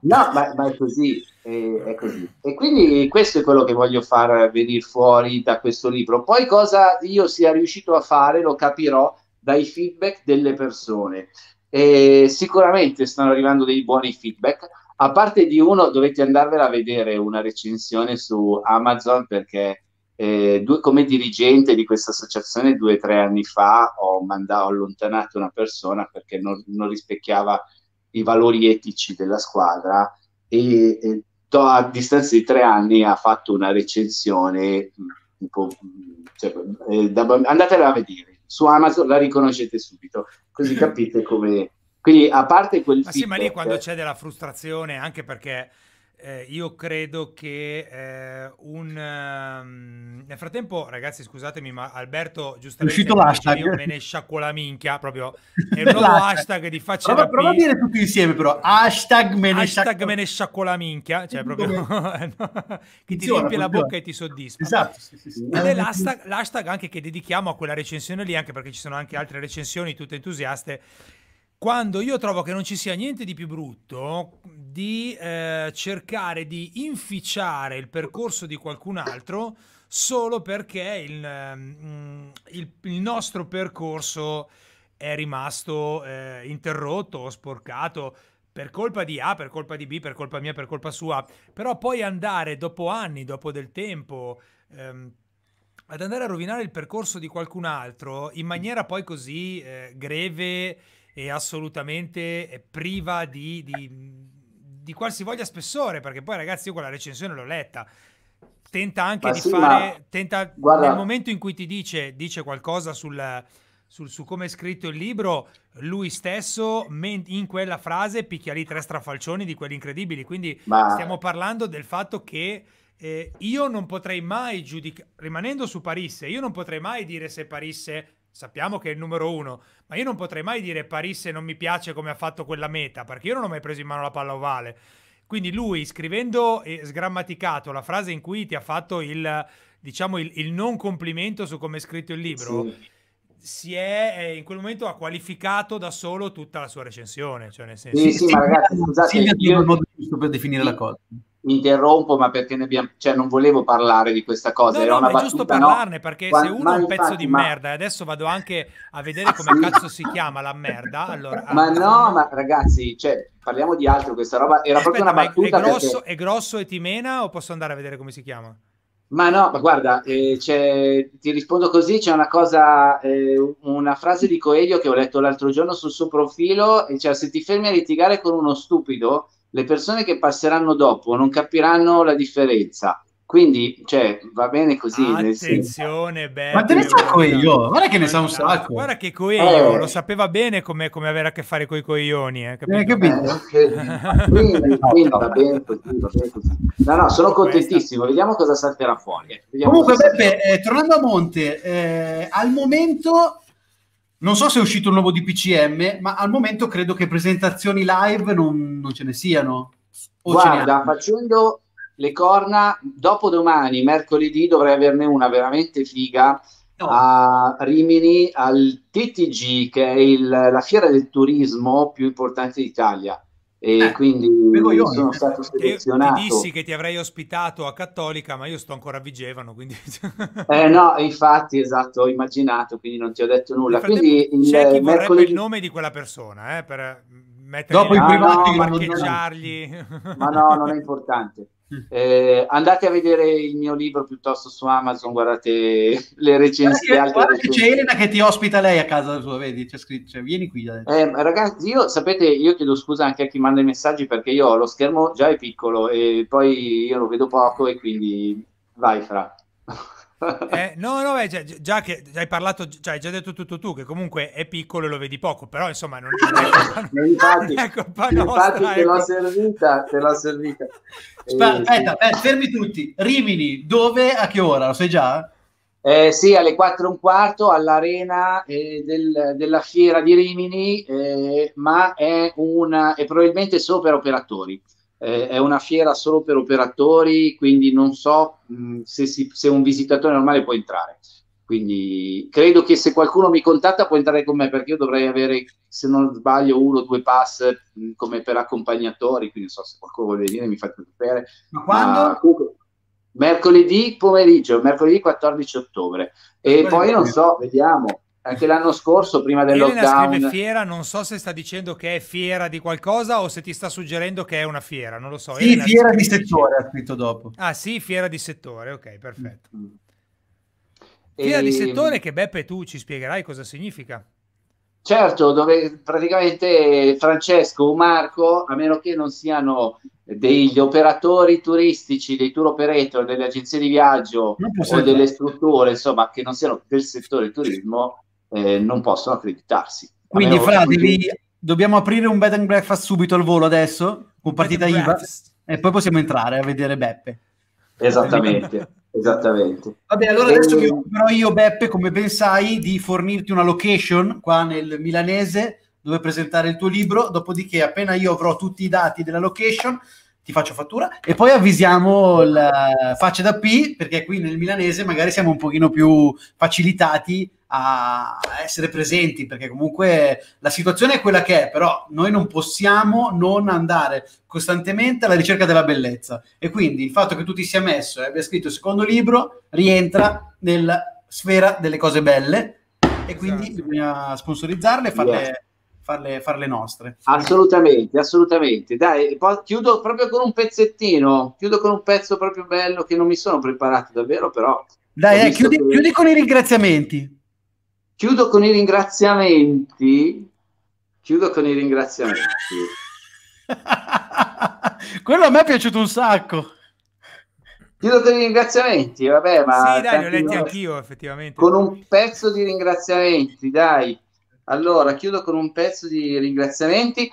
no, ma, ma, è così, è, è, così. E quindi questo è quello che voglio far venire fuori da questo libro. Poi cosa io sia riuscito a fare lo capirò dai feedback delle persone. E sicuramente stanno arrivando dei buoni feedback a parte di uno, dovete andarvela a vedere una recensione su Amazon perché eh, due, come dirigente di questa associazione due o tre anni fa ho, mandato, ho allontanato una persona perché non, non, rispecchiava i valori etici della squadra e, e a distanza di tre anni ha fatto una recensione un po', cioè, eh, da, andatela a vedere. Su Amazon la riconoscete subito così capite come quindi a parte quel... Ma sì, ma lì quando c'è della frustrazione, anche perché eh, io credo che eh, un... Um, nel frattempo, ragazzi, scusatemi, ma Alberto giustamente... È uscito l'hashtag. Io me ne sciacquo la minchia, proprio... È un nuovo hashtag di faccia prova, prova a dire tutti insieme, però. Hashtag me ne, hashtag sciacquo... me ne sciacquo la minchia, cioè proprio... che ti riempie la bocca e ti soddisfa. Esatto, sì, sì, sì. Ed è l'hashtag, l'hashtag anche che dedichiamo a quella recensione lì, anche perché ci sono anche altre recensioni tutte entusiaste quando io trovo che non ci sia niente di più brutto di eh, cercare di inficiare il percorso di qualcun altro solo perché il, mm, il, il nostro percorso è rimasto eh, interrotto o sporcato per colpa di A, per colpa di B, per colpa mia, per colpa sua, però poi andare dopo anni, dopo del tempo, ehm, ad andare a rovinare il percorso di qualcun altro in maniera poi così eh, greve e assolutamente priva di, di, di qualsivoglia spessore, perché poi ragazzi io quella recensione l'ho letta, tenta anche ma di sì, fare, tenta, nel momento in cui ti dice, dice qualcosa sul, sul, su come è scritto il libro, lui stesso in quella frase picchia lì tre strafalcioni di quelli incredibili, quindi ma... stiamo parlando del fatto che eh, io non potrei mai giudicare, rimanendo su Parisse, io non potrei mai dire se Parisse sappiamo che è il numero uno, ma io non potrei mai dire Parisse non mi piace come ha fatto quella meta, perché io non ho mai preso in mano la palla ovale. Quindi lui, scrivendo e sgrammaticato la frase in cui ti ha fatto il, diciamo, il, il non complimento su come è scritto il libro, sì. si è, eh, in quel momento ha qualificato da solo tutta la sua recensione. Cioè nel senso... Sì, sì, ma ragazzi, scusate, Silvia io... il modo giusto per definire la cosa interrompo, ma perché ne abbiamo, cioè non volevo parlare di questa cosa. No, Era no, una è giusto parlarne perché Quando, se uno è un infatti, pezzo di ma... merda e adesso vado anche a vedere come sì. cazzo si chiama la merda, allora. Ma no, ma ragazzi, cioè, parliamo di altro. Questa roba era Aspetta, proprio una battuta. È grosso, perché... è grosso e ti mena o posso andare a vedere come si chiama? Ma no, ma guarda, eh, ti rispondo così, c'è una cosa, eh, una frase di Coelho che ho letto l'altro giorno sul suo profilo, e cioè se ti fermi a litigare con uno stupido, le persone che passeranno dopo non capiranno la differenza. Quindi, cioè, va bene così. Attenzione, bello. Ma te ne sa Coelho? Guarda che ne sa un sacco. Guarda che Coelho eh. lo sapeva bene come, come, avere a che fare con i coglioni. Eh, capito? Eh, capito? Eh, quindi, quindi va, bene così, va bene così. No, no, sono contentissimo. Vediamo cosa salterà fuori. Vediamo Comunque, Beppe, eh, tornando a Monte, eh, al momento non so se è uscito un nuovo DPCM, ma al momento credo che presentazioni live non, non ce ne siano. O Guarda, facendo le corna, dopo domani, mercoledì, dovrei averne una veramente figa no. a Rimini al TTG, che è il, la fiera del turismo più importante d'Italia e eh, quindi io sono stato selezionato. Ti dissi che ti avrei ospitato a Cattolica, ma io sto ancora a Vigevano, quindi... eh no, infatti, esatto, ho immaginato, quindi non ti ho detto nulla. Quindi il c'è chi mercoledì... il nome di quella persona, eh, per mettergli Dopo i privati, no, parcheggiargli. Ma no, non è importante. Eh, andate a vedere il mio libro piuttosto su Amazon, guardate le recensioni. C'è Elena che ti ospita lei a casa sua, vedi? C'è scritto, cioè, vieni qui. Eh, ragazzi, io sapete, io chiedo scusa anche a chi manda i messaggi perché io ho lo schermo già è piccolo e poi io lo vedo poco e quindi vai fra. Eh, no, no, beh, già, già, che hai parlato, cioè, hai già detto tutto tu, che comunque è piccolo e lo vedi poco, però insomma non, non, è, colpa, infatti, non è colpa nostra. Infatti te ecco. l'ho servita, te l'ho servita. Aspetta, eh, fermi tutti. Rimini, dove, a che ora? Lo sai già? Eh, sì, alle 4 e un quarto all'arena eh, del, della fiera di Rimini, eh, ma è, una, è probabilmente solo per operatori eh, è una fiera solo per operatori, quindi non so mh, se, si, se un visitatore normale può entrare. Quindi credo che se qualcuno mi contatta può entrare con me perché io dovrei avere, se non sbaglio, uno o due pass mh, come per accompagnatori. Quindi non so se qualcuno vuole venire, mi fate sapere. Ma quando? Ma, mercoledì pomeriggio, mercoledì 14 ottobre. E poi non so, vediamo. Anche l'anno scorso, prima del Elena lockdown, scrive fiera, non so se sta dicendo che è fiera di qualcosa o se ti sta suggerendo che è una fiera, non lo so. Sì, Elena, fiera di settore ha scritto dopo. Ah sì, fiera di settore, ok, perfetto. Mm. Fiera di E- settore che Beppe tu ci spiegherai cosa significa. Certo, dove praticamente Francesco o Marco, a meno che non siano degli operatori turistici, dei tour operator, delle agenzie di viaggio o delle strutture, insomma, che non siano del settore turismo, eh, non possono accreditarsi. Quindi, Fra, devi- dobbiamo aprire un bed and breakfast subito al volo adesso, con partita IVA, breakfast. e poi possiamo entrare a vedere Beppe. Esattamente, esattamente. Vabbè, allora adesso E- mi occuperò io, Beppe, come ben sai, di fornirti una location qua nel milanese dove presentare il tuo libro. Dopodiché, appena io avrò tutti i dati della location, ti faccio fattura e poi avvisiamo il faccia da P perché qui nel milanese magari siamo un pochino più facilitati a essere presenti perché comunque la situazione è quella che è, però noi non possiamo non andare costantemente alla ricerca della bellezza e quindi il fatto che tu ti sia messo e abbia scritto il secondo libro rientra nella sfera delle cose belle e quindi Esatto. bisogna sponsorizzarle e farle, Yes. Farle, farle nostre. Assolutamente, assolutamente. Dai, poi chiudo proprio con un pezzettino, chiudo con un pezzo proprio bello che non mi sono preparato davvero, però Dai, visto chiudi, che- chiudi con i ringraziamenti. chiudo con i ringraziamenti. Chiudo con i ringraziamenti. Quello a me è piaciuto un sacco. Chiudo con i ringraziamenti, vabbè, ma sì, dai, li ho letti anch'io, effettivamente. con un pezzo di ringraziamenti, dai. Allora, chiudo con un pezzo di ringraziamenti.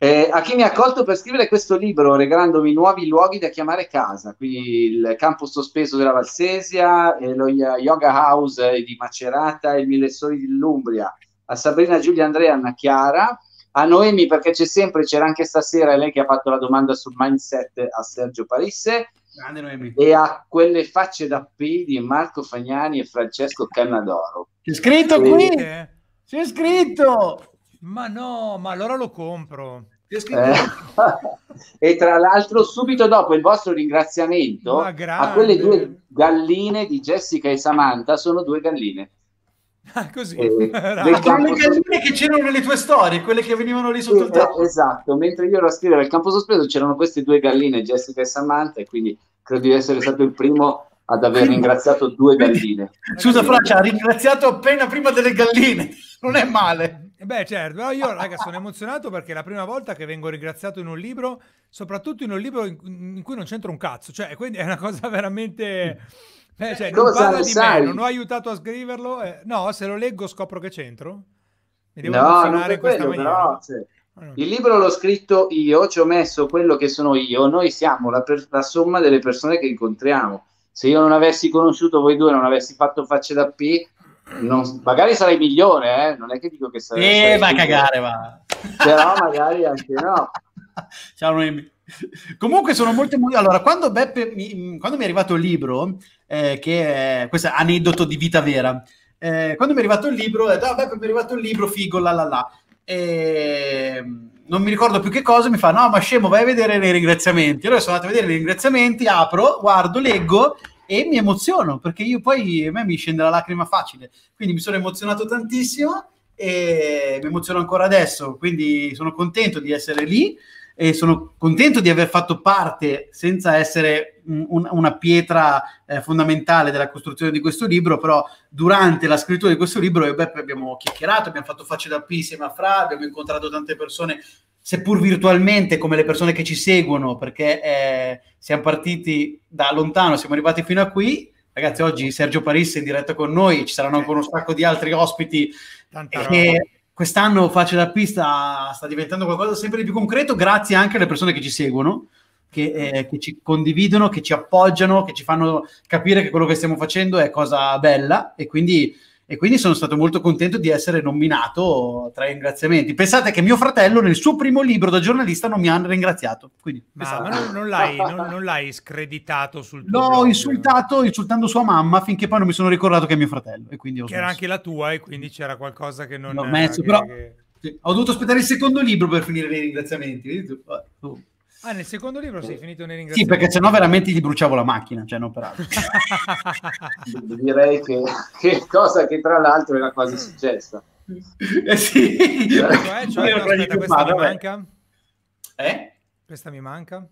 Eh, a chi mi ha accolto per scrivere questo libro, regalandomi nuovi luoghi da chiamare casa, quindi il campo sospeso della Valsesia, eh, lo Yoga House eh, di Macerata e il Mille Soli dell'Umbria, a Sabrina, Giulia, Andrea, Anna Chiara, a Noemi perché c'è sempre, c'era anche stasera, è lei che ha fatto la domanda sul mindset a Sergio Parisse, e a quelle facce da P di Marco Fagnani e Francesco Cannadoro. C'è scritto qui. Eh? C'è scritto. Ma no, ma allora lo compro. C'è scritto. Eh, e tra l'altro, subito dopo il vostro ringraziamento a quelle due galline di Jessica e Samantha, sono due galline. Ah, così. Eh, le galline che c'erano nelle tue storie, quelle che venivano lì sotto il Eh, tavolo. esatto, mentre io ero a scrivere il campo sospeso c'erano queste due galline, Jessica e Samantha, e quindi credo di essere stato il primo ad aver ringraziato due galline. Scusa, Fra, ci ha ringraziato appena prima delle galline. Non è male. Eh Beh, certo, però io, raga, sono emozionato perché è la prima volta che vengo ringraziato in un libro, soprattutto in un libro in, in cui non c'entra un cazzo, cioè, quindi è una cosa veramente... eh, cioè, non parla di sai? me, non ho aiutato a scriverlo. eh, no, se lo leggo scopro che c'entro. Mi devo No, non questa quello, maniera. però, cioè, Ah. Il libro l'ho scritto io, ci ho messo quello che sono io, noi siamo la, per- la somma delle persone che incontriamo. Se io non avessi conosciuto voi due, non avessi fatto facce da P, non- magari sarei migliore, eh? non è che dico che sarei... Eh, sarei va a cagare, va. Però magari anche no. Ciao Noemi. Comunque sono molto emo- Allora, quando Beppe mi, quando mi è arrivato il libro, eh, che è, questo è aneddoto di vita vera, eh, quando mi è arrivato il libro, ho detto, ah, Beppe, mi è arrivato il libro, figo, la la la. E, non mi ricordo più che cosa, mi fa, no, ma scemo, vai a vedere i ringraziamenti. Allora sono andato a vedere i ringraziamenti, apro, guardo, leggo e mi emoziono, perché io poi, a me mi scende la lacrima facile. Quindi mi sono emozionato tantissimo e mi emoziono ancora adesso, quindi sono contento di essere lì e sono contento di aver fatto parte senza essere un- un- una pietra eh, fondamentale della costruzione di questo libro, però durante la scrittura di questo libro io e Beppe abbiamo chiacchierato, abbiamo fatto facce da P insieme a Fra, abbiamo incontrato tante persone, seppur virtualmente come le persone che ci seguono, perché eh, siamo partiti da lontano, siamo arrivati fino a qui. Ragazzi, oggi Sergio Parisse è in diretta con noi, ci saranno ancora un sacco di altri ospiti. E quest'anno Faccia da pista sta diventando qualcosa sempre di più concreto grazie anche alle persone che ci seguono, che, eh, che ci condividono, che ci appoggiano, che ci fanno capire che quello che stiamo facendo è cosa bella. E quindi e quindi sono stato molto contento di essere nominato tra i ringraziamenti. Pensate che mio fratello nel suo primo libro da giornalista non mi ha ringraziato. Quindi, ma, ma non, non, l'hai, non, non, l'hai, screditato sul tuo L'ho insultato insultando sua mamma finché poi non mi sono ricordato che è mio fratello. E quindi che era anche la tua e quindi c'era qualcosa che non... L'ho messo, che, però che... ho dovuto aspettare il secondo libro per finire i ringraziamenti. Oh. Ah, nel secondo libro sei finito nei ringraziamenti? Sì, perché sennò veramente gli bruciavo la macchina, cioè non per altro. Direi che, che cosa che tra l'altro era quasi successa. Eh sì. Cioè, cioè, no, aspetta, questa mi manca? Eh? Questa mi manca?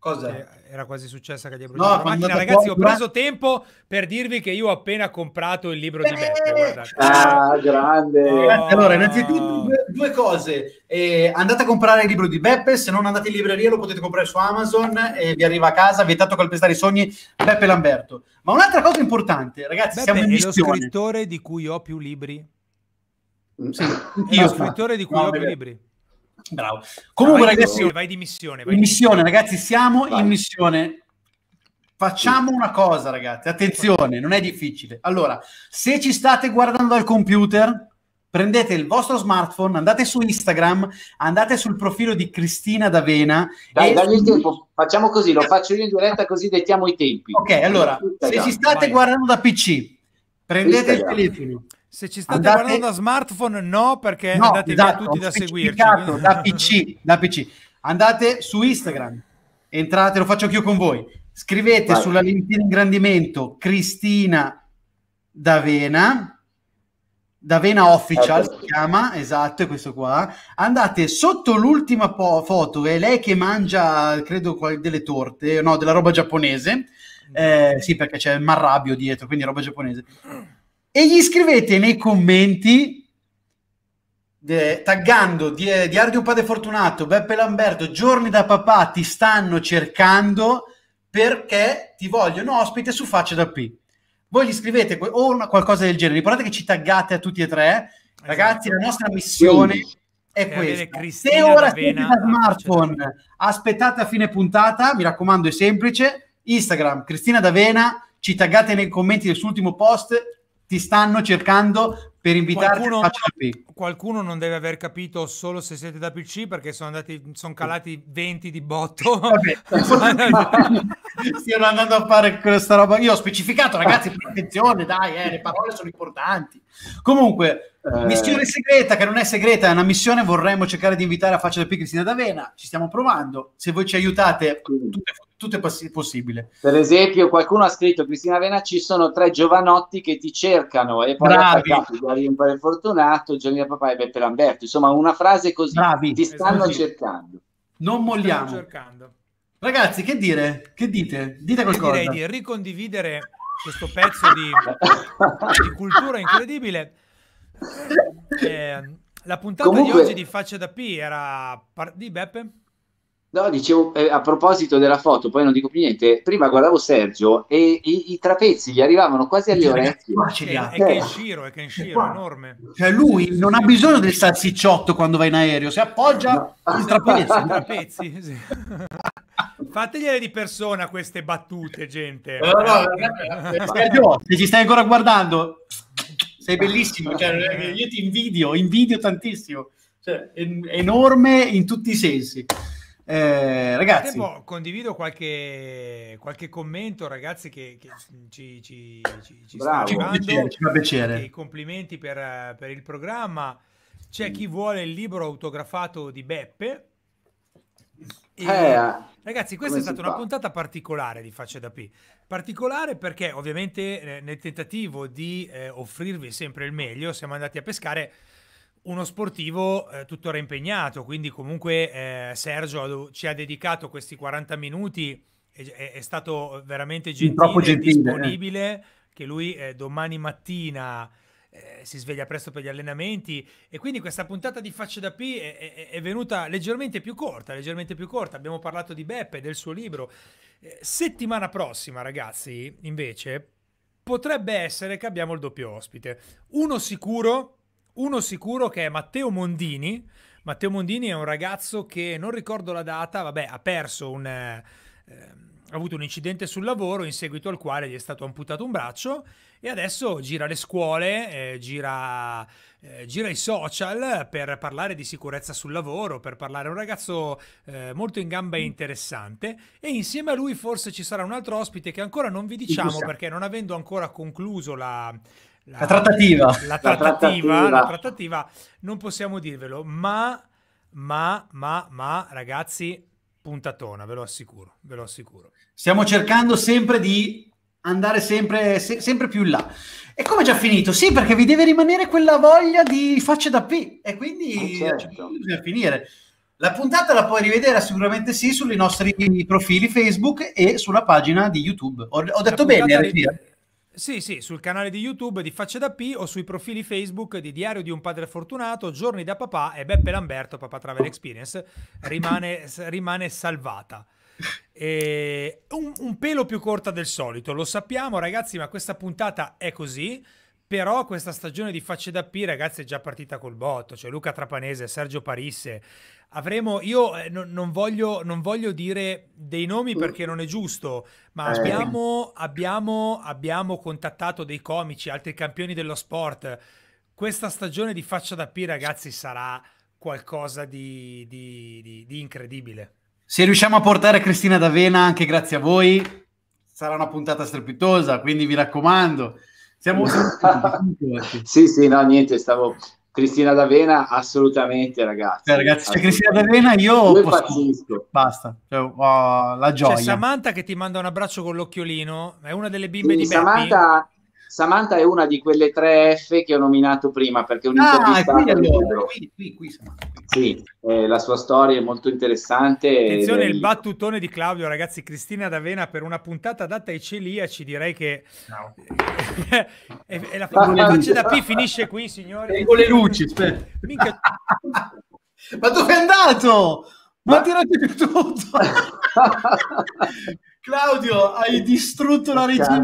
Cosa? Era quasi successa che gli bruciato no, la macchina. Ragazzi, ho preso tempo per dirvi che io ho appena comprato il libro di Beppe. Ah, grande. Oh. Allora, innanzitutto due, due cose. Eh, andate a comprare il libro di Beppe, se non andate in libreria lo potete comprare su Amazon e vi arriva a casa, vietato calpestare i sogni, Beppe Lamberto. Ma un'altra cosa importante, ragazzi, Beppe siamo in è missione. lo scrittore di cui ho più libri. Sì, È lo scrittore di cui No, ho più libri. Bravo. Comunque, vai, ragazzi, di missione, vai di missione. Vai in di missione, ragazzi, siamo Vai. in missione. Facciamo una cosa, ragazzi, attenzione, non è difficile. Allora, se ci state guardando dal computer, prendete il vostro smartphone, andate su Instagram, andate sul profilo di Cristina D'Avena. Dai, e- dagli il tempo, facciamo così, lo faccio io in diretta così dettiamo i tempi. Ok, allora, se ci state Vai. guardando da PC, prendete Instagram. il telefono. Se ci state Andate- guardando da smartphone, no, perché No, andate esatto, via tutti da seguirci. da PC, da PC. Andate su Instagram, entrate, lo faccio anch'io con voi. Scrivete Vai. sulla link di ingrandimento Cristina D'Avena, D'Avena Official Ecco. si chiama, esatto, è questo qua. Andate sotto l'ultima po- foto, è lei che mangia, credo, qual- delle torte, no, della roba giapponese. Eh, sì, perché c'è il marrabbio dietro, quindi roba giapponese. E gli scrivete nei commenti eh, taggando di, Diario di un padre fortunato, Beppe Lamberto, giorni da papà ti stanno cercando perché ti vogliono ospite su Faccia da P. Voi gli scrivete que- o una- qualcosa del genere, ricordate che ci taggate a tutti e tre. Ragazzi, la nostra missione Quindi, è e avere questa. Se ora siete da smartphone, aspettate a fine puntata, mi raccomando, è semplice. Instagram, Cristina D'Avena, ci taggate nei commenti del suo ultimo post, ti stanno cercando per invitarti Qualcuno-. Qualcuno non deve aver capito solo se siete da PC perché sono andati, sono calati 20 di botto. Vabbè, stiano andando a fare questa roba. Io ho specificato, ragazzi, per attenzione, dai, eh, le parole sono importanti. Comunque, Eh. missione segreta, che non è segreta, è una missione. Vorremmo cercare di invitare a Faccia del P Cristina D'Avena. Ci stiamo provando. Se voi ci aiutate, tutto, è- tutto è possi- possibile. Per esempio, qualcuno ha scritto Cristina Vena, ci sono tre giovanotti che ti cercano e poi Bravi. Dario Impare Fortunato, Gianni Papà e Beppe Lamberto. Insomma, una frase così. Bravi. Ti stanno Esatto. cercando. Non molliamo. cercando. Ragazzi, che dire? Che dite? Dite Io qualcosa. direi di ricondividere questo pezzo di, di cultura incredibile. Eh, la puntata Comunque- di oggi di Faccia da P era par- di Beppe? No, dicevo, eh, a proposito della foto, poi non dico più niente, prima guardavo Sergio e i, i trapezzi gli arrivavano quasi alle orecchie. È, ha. è Kenshiro, è Kenshiro, Qua. enorme. Cioè, lui non ha bisogno del salsicciotto quando va in aereo, si appoggia il trapezzo. Trapezzi, sì. Fategliele di persona queste battute, gente. Eh, no, eh, Sergio, se ci stai ancora guardando, sei bellissimo. cioè, eh, io ti invidio, invidio tantissimo. Cioè, è enorme in tutti i sensi. Eh, ragazzi, tempo condivido qualche, qualche commento, ragazzi, che, che ci, ci, ci, ci sta Bravo. arrivando. piacere, ci fa piacere. I complimenti per, per il programma. C'è chi vuole il libro autografato di Beppe. E- Eh, Ragazzi, questa è stata una fa? puntata particolare di Faccia da P. Particolare perché ovviamente eh, nel tentativo di eh, offrirvi sempre il meglio siamo andati a pescare uno sportivo eh, tuttora impegnato, quindi comunque eh, Sergio ci ha dedicato questi 40 minuti, è, è- stato veramente gentile, gentile, eh. disponibile, che lui eh, domani mattina eh, si sveglia presto per gli allenamenti e quindi questa puntata di Facce da P è, è- è venuta leggermente più corta, leggermente più corta. Abbiamo parlato di Beppe, del suo libro. Eh, settimana prossima, ragazzi, invece, potrebbe essere che abbiamo il doppio ospite. Uno sicuro, uno sicuro che è Matteo Mondini. Matteo Mondini è un ragazzo che non ricordo la data, vabbè, ha perso un, eh, ehm, ha avuto un incidente sul lavoro in seguito al quale gli è stato amputato un braccio e adesso gira le scuole, eh, gira, eh, gira, i social per parlare di sicurezza sul lavoro, per parlare. È un ragazzo eh, molto in gamba e interessante e insieme a lui forse ci sarà un altro ospite che ancora non vi diciamo perché non avendo ancora concluso la, la, la, trattativa. La, trattativa, la, trattativa. la trattativa, non possiamo dirvelo, ma, ma, ma, ma, ragazzi, puntatona, ve lo assicuro, ve lo assicuro. Stiamo cercando sempre di andare sempre, se, sempre più in là. E come già finito? Sì, perché vi deve rimanere quella voglia di facce da P e quindi eh, certo. bisogna finire. La puntata la puoi rivedere sicuramente sì sui nostri profili Facebook e sulla pagina di YouTube. Ho, ho detto bene, ri- sì, sì, sul canale di YouTube di Facce da P o sui profili Facebook di Diario di un padre fortunato, Giorni da papà e Beppe Lamberto, Papà Travel Experience, rimane, rimane salvata. E un, un pelo più corta del solito, lo sappiamo ragazzi, ma questa puntata è così. Però questa stagione di Facce da P, ragazzi, è già partita col botto. Cioè Luca Trapanese, Sergio Parisse, avremo io eh, non, non, voglio, non, voglio, dire dei nomi perché non è giusto ma eh. abbiamo, abbiamo, abbiamo, contattato dei comici altri campioni dello sport. Questa stagione di faccia da P ragazzi sarà qualcosa di, di, di, di incredibile. Se riusciamo a portare Cristina D'Avena anche grazie a voi sarà una puntata strepitosa quindi mi raccomando siamo sì sì no niente stavo Cristina D'Avena, assolutamente, ragazzi. Eh, ragazzi, c'è Cristina D'Avena, io, io posso... basta, cioè, oh, la gioia. C'è Samantha che ti manda un abbraccio con l'occhiolino, è una delle bimbe sì, di Samantha, Samantha è una di quelle tre F che ho nominato prima perché un'intervista. Ah, qui, allora, qui, qui, qui, Sì, eh, la sua storia è molto interessante. Attenzione, il battutone di Claudio, ragazzi. Cristina D'Avena per una puntata data ai celiaci, direi che no. e, e la faccia da P finisce qui, signori. con le luci, aspetta. Minchia. Ma dove è andato? Ma, Ma... tirate tutto! Claudio, hai distrutto la regia.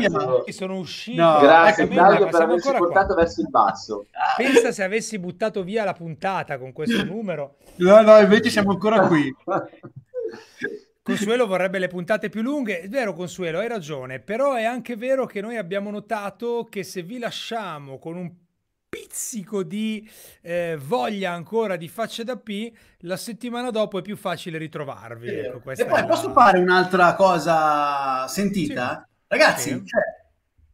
Sono uscito. No, Grazie Claudio per averci portato qua. verso il basso. Pensa se avessi buttato via la puntata con questo numero. No, no, invece siamo ancora qui. Consuelo vorrebbe le puntate più lunghe. È vero, Consuelo, hai ragione. Però è anche vero che noi abbiamo notato che se vi lasciamo con un pizzico di eh, voglia ancora di facce da P, la settimana dopo è più facile ritrovarvi. Ecco, e poi la... posso fare un'altra cosa sentita? Sì. Ragazzi, sì. Cioè,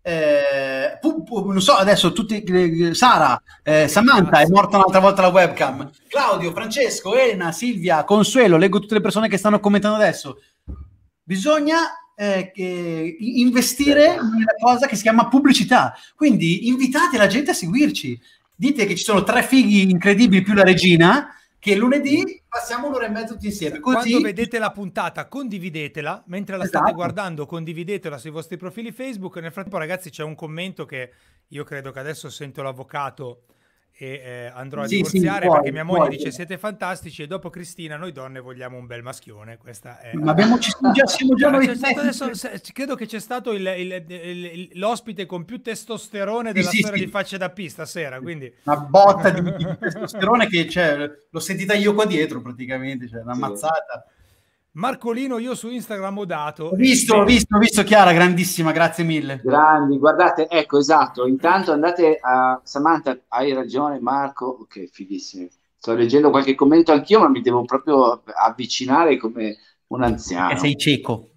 eh, pu, pu, non so adesso tutti eh, Sara eh, Samantha è morta un'altra volta la webcam Claudio, Francesco, Elena, Silvia, Consuelo leggo tutte le persone che stanno commentando adesso bisogna eh, investire in una cosa che si chiama pubblicità. Quindi invitate la gente a seguirci. Dite che ci sono tre fighi incredibili più la regina, che lunedì passiamo un'ora e mezza tutti insieme. Così... Quando vedete la puntata, condividetela. Mentre la esatto. state guardando, condividetela sui vostri profili Facebook. Nel frattempo, ragazzi, c'è un commento che io credo che adesso sento l'avvocato e eh, andrò a sì, divorziare sì, perché mia moglie puoi. dice siete fantastici e dopo Cristina noi donne vogliamo un bel maschione. Questa è ma abbiamo, ci già, siamo già noi adesso, credo che c'è stato il, il, il, l'ospite con più testosterone della sì, storia di facce da pista stasera quindi una botta di, di testosterone che cioè, l'ho sentita io qua dietro praticamente cioè una mazzata Marcolino, io su Instagram ho dato. Ho visto, ho visto, ho visto Chiara, grandissima, grazie mille. Grandi, guardate, ecco, esatto. Intanto andate a Samantha, hai ragione, Marco. Ok, fighissimo. Sto leggendo qualche commento anch'io, ma mi devo proprio avvicinare come un anziano. E sei cieco.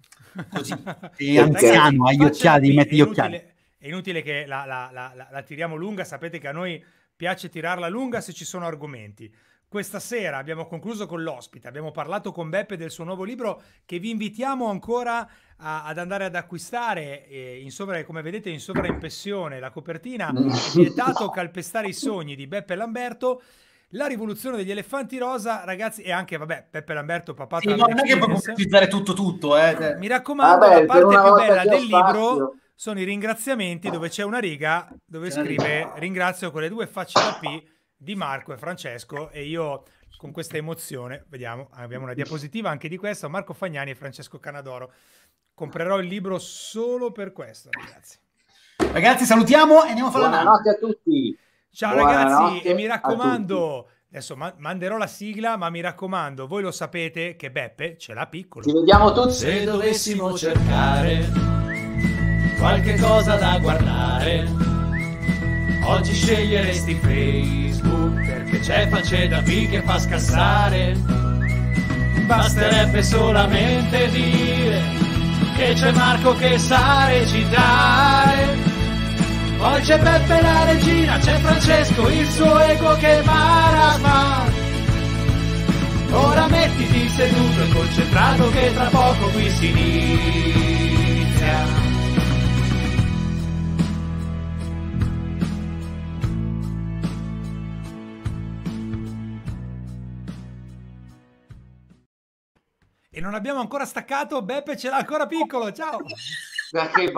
Così. Sei anziano, hai gli occhiali, metti gli occhiali. È inutile che la, la, la, la tiriamo lunga, sapete che a noi piace tirarla lunga se ci sono argomenti. Questa sera abbiamo concluso con l'ospite, abbiamo parlato con Beppe del suo nuovo libro che vi invitiamo ancora a, ad andare ad acquistare, eh, in sovra, come vedete in sovraimpressione la copertina, è vietato calpestare i sogni di Beppe Lamberto. La rivoluzione degli elefanti rosa, ragazzi, e anche, vabbè, Peppe Lamberto, papà. Sì, non è che puoi utilizzare tutto, tutto. Eh. Mi raccomando, vabbè, la parte più bella del libro sono i ringraziamenti, dove c'è una riga dove scrive ringrazio con le due facce da P di Marco e Francesco e io con questa emozione, vediamo, abbiamo una diapositiva anche di questo, Marco Fagnani e Francesco Canadoro. Comprerò il libro solo per questo, ragazzi. Ragazzi, salutiamo e andiamo a fare Buonanotte a tutti. Ciao Buonanotte ragazzi e mi raccomando Adesso ma- manderò la sigla, ma mi raccomando, voi lo sapete che Beppe ce l'ha piccolo. Ci vediamo tutti. Se dovessimo cercare qualche cosa da guardare, oggi sceglieresti Facebook perché c'è Faceda B che fa scassare. Basterebbe solamente dire che c'è Marco che sa recitare. Poi c'è Beppe la regina, c'è Francesco, il suo ego che marasma. Ora mettiti seduto e concentrato che tra poco qui si inizia. E non abbiamo ancora staccato, Beppe ce l'ha ancora piccolo, ciao! Perché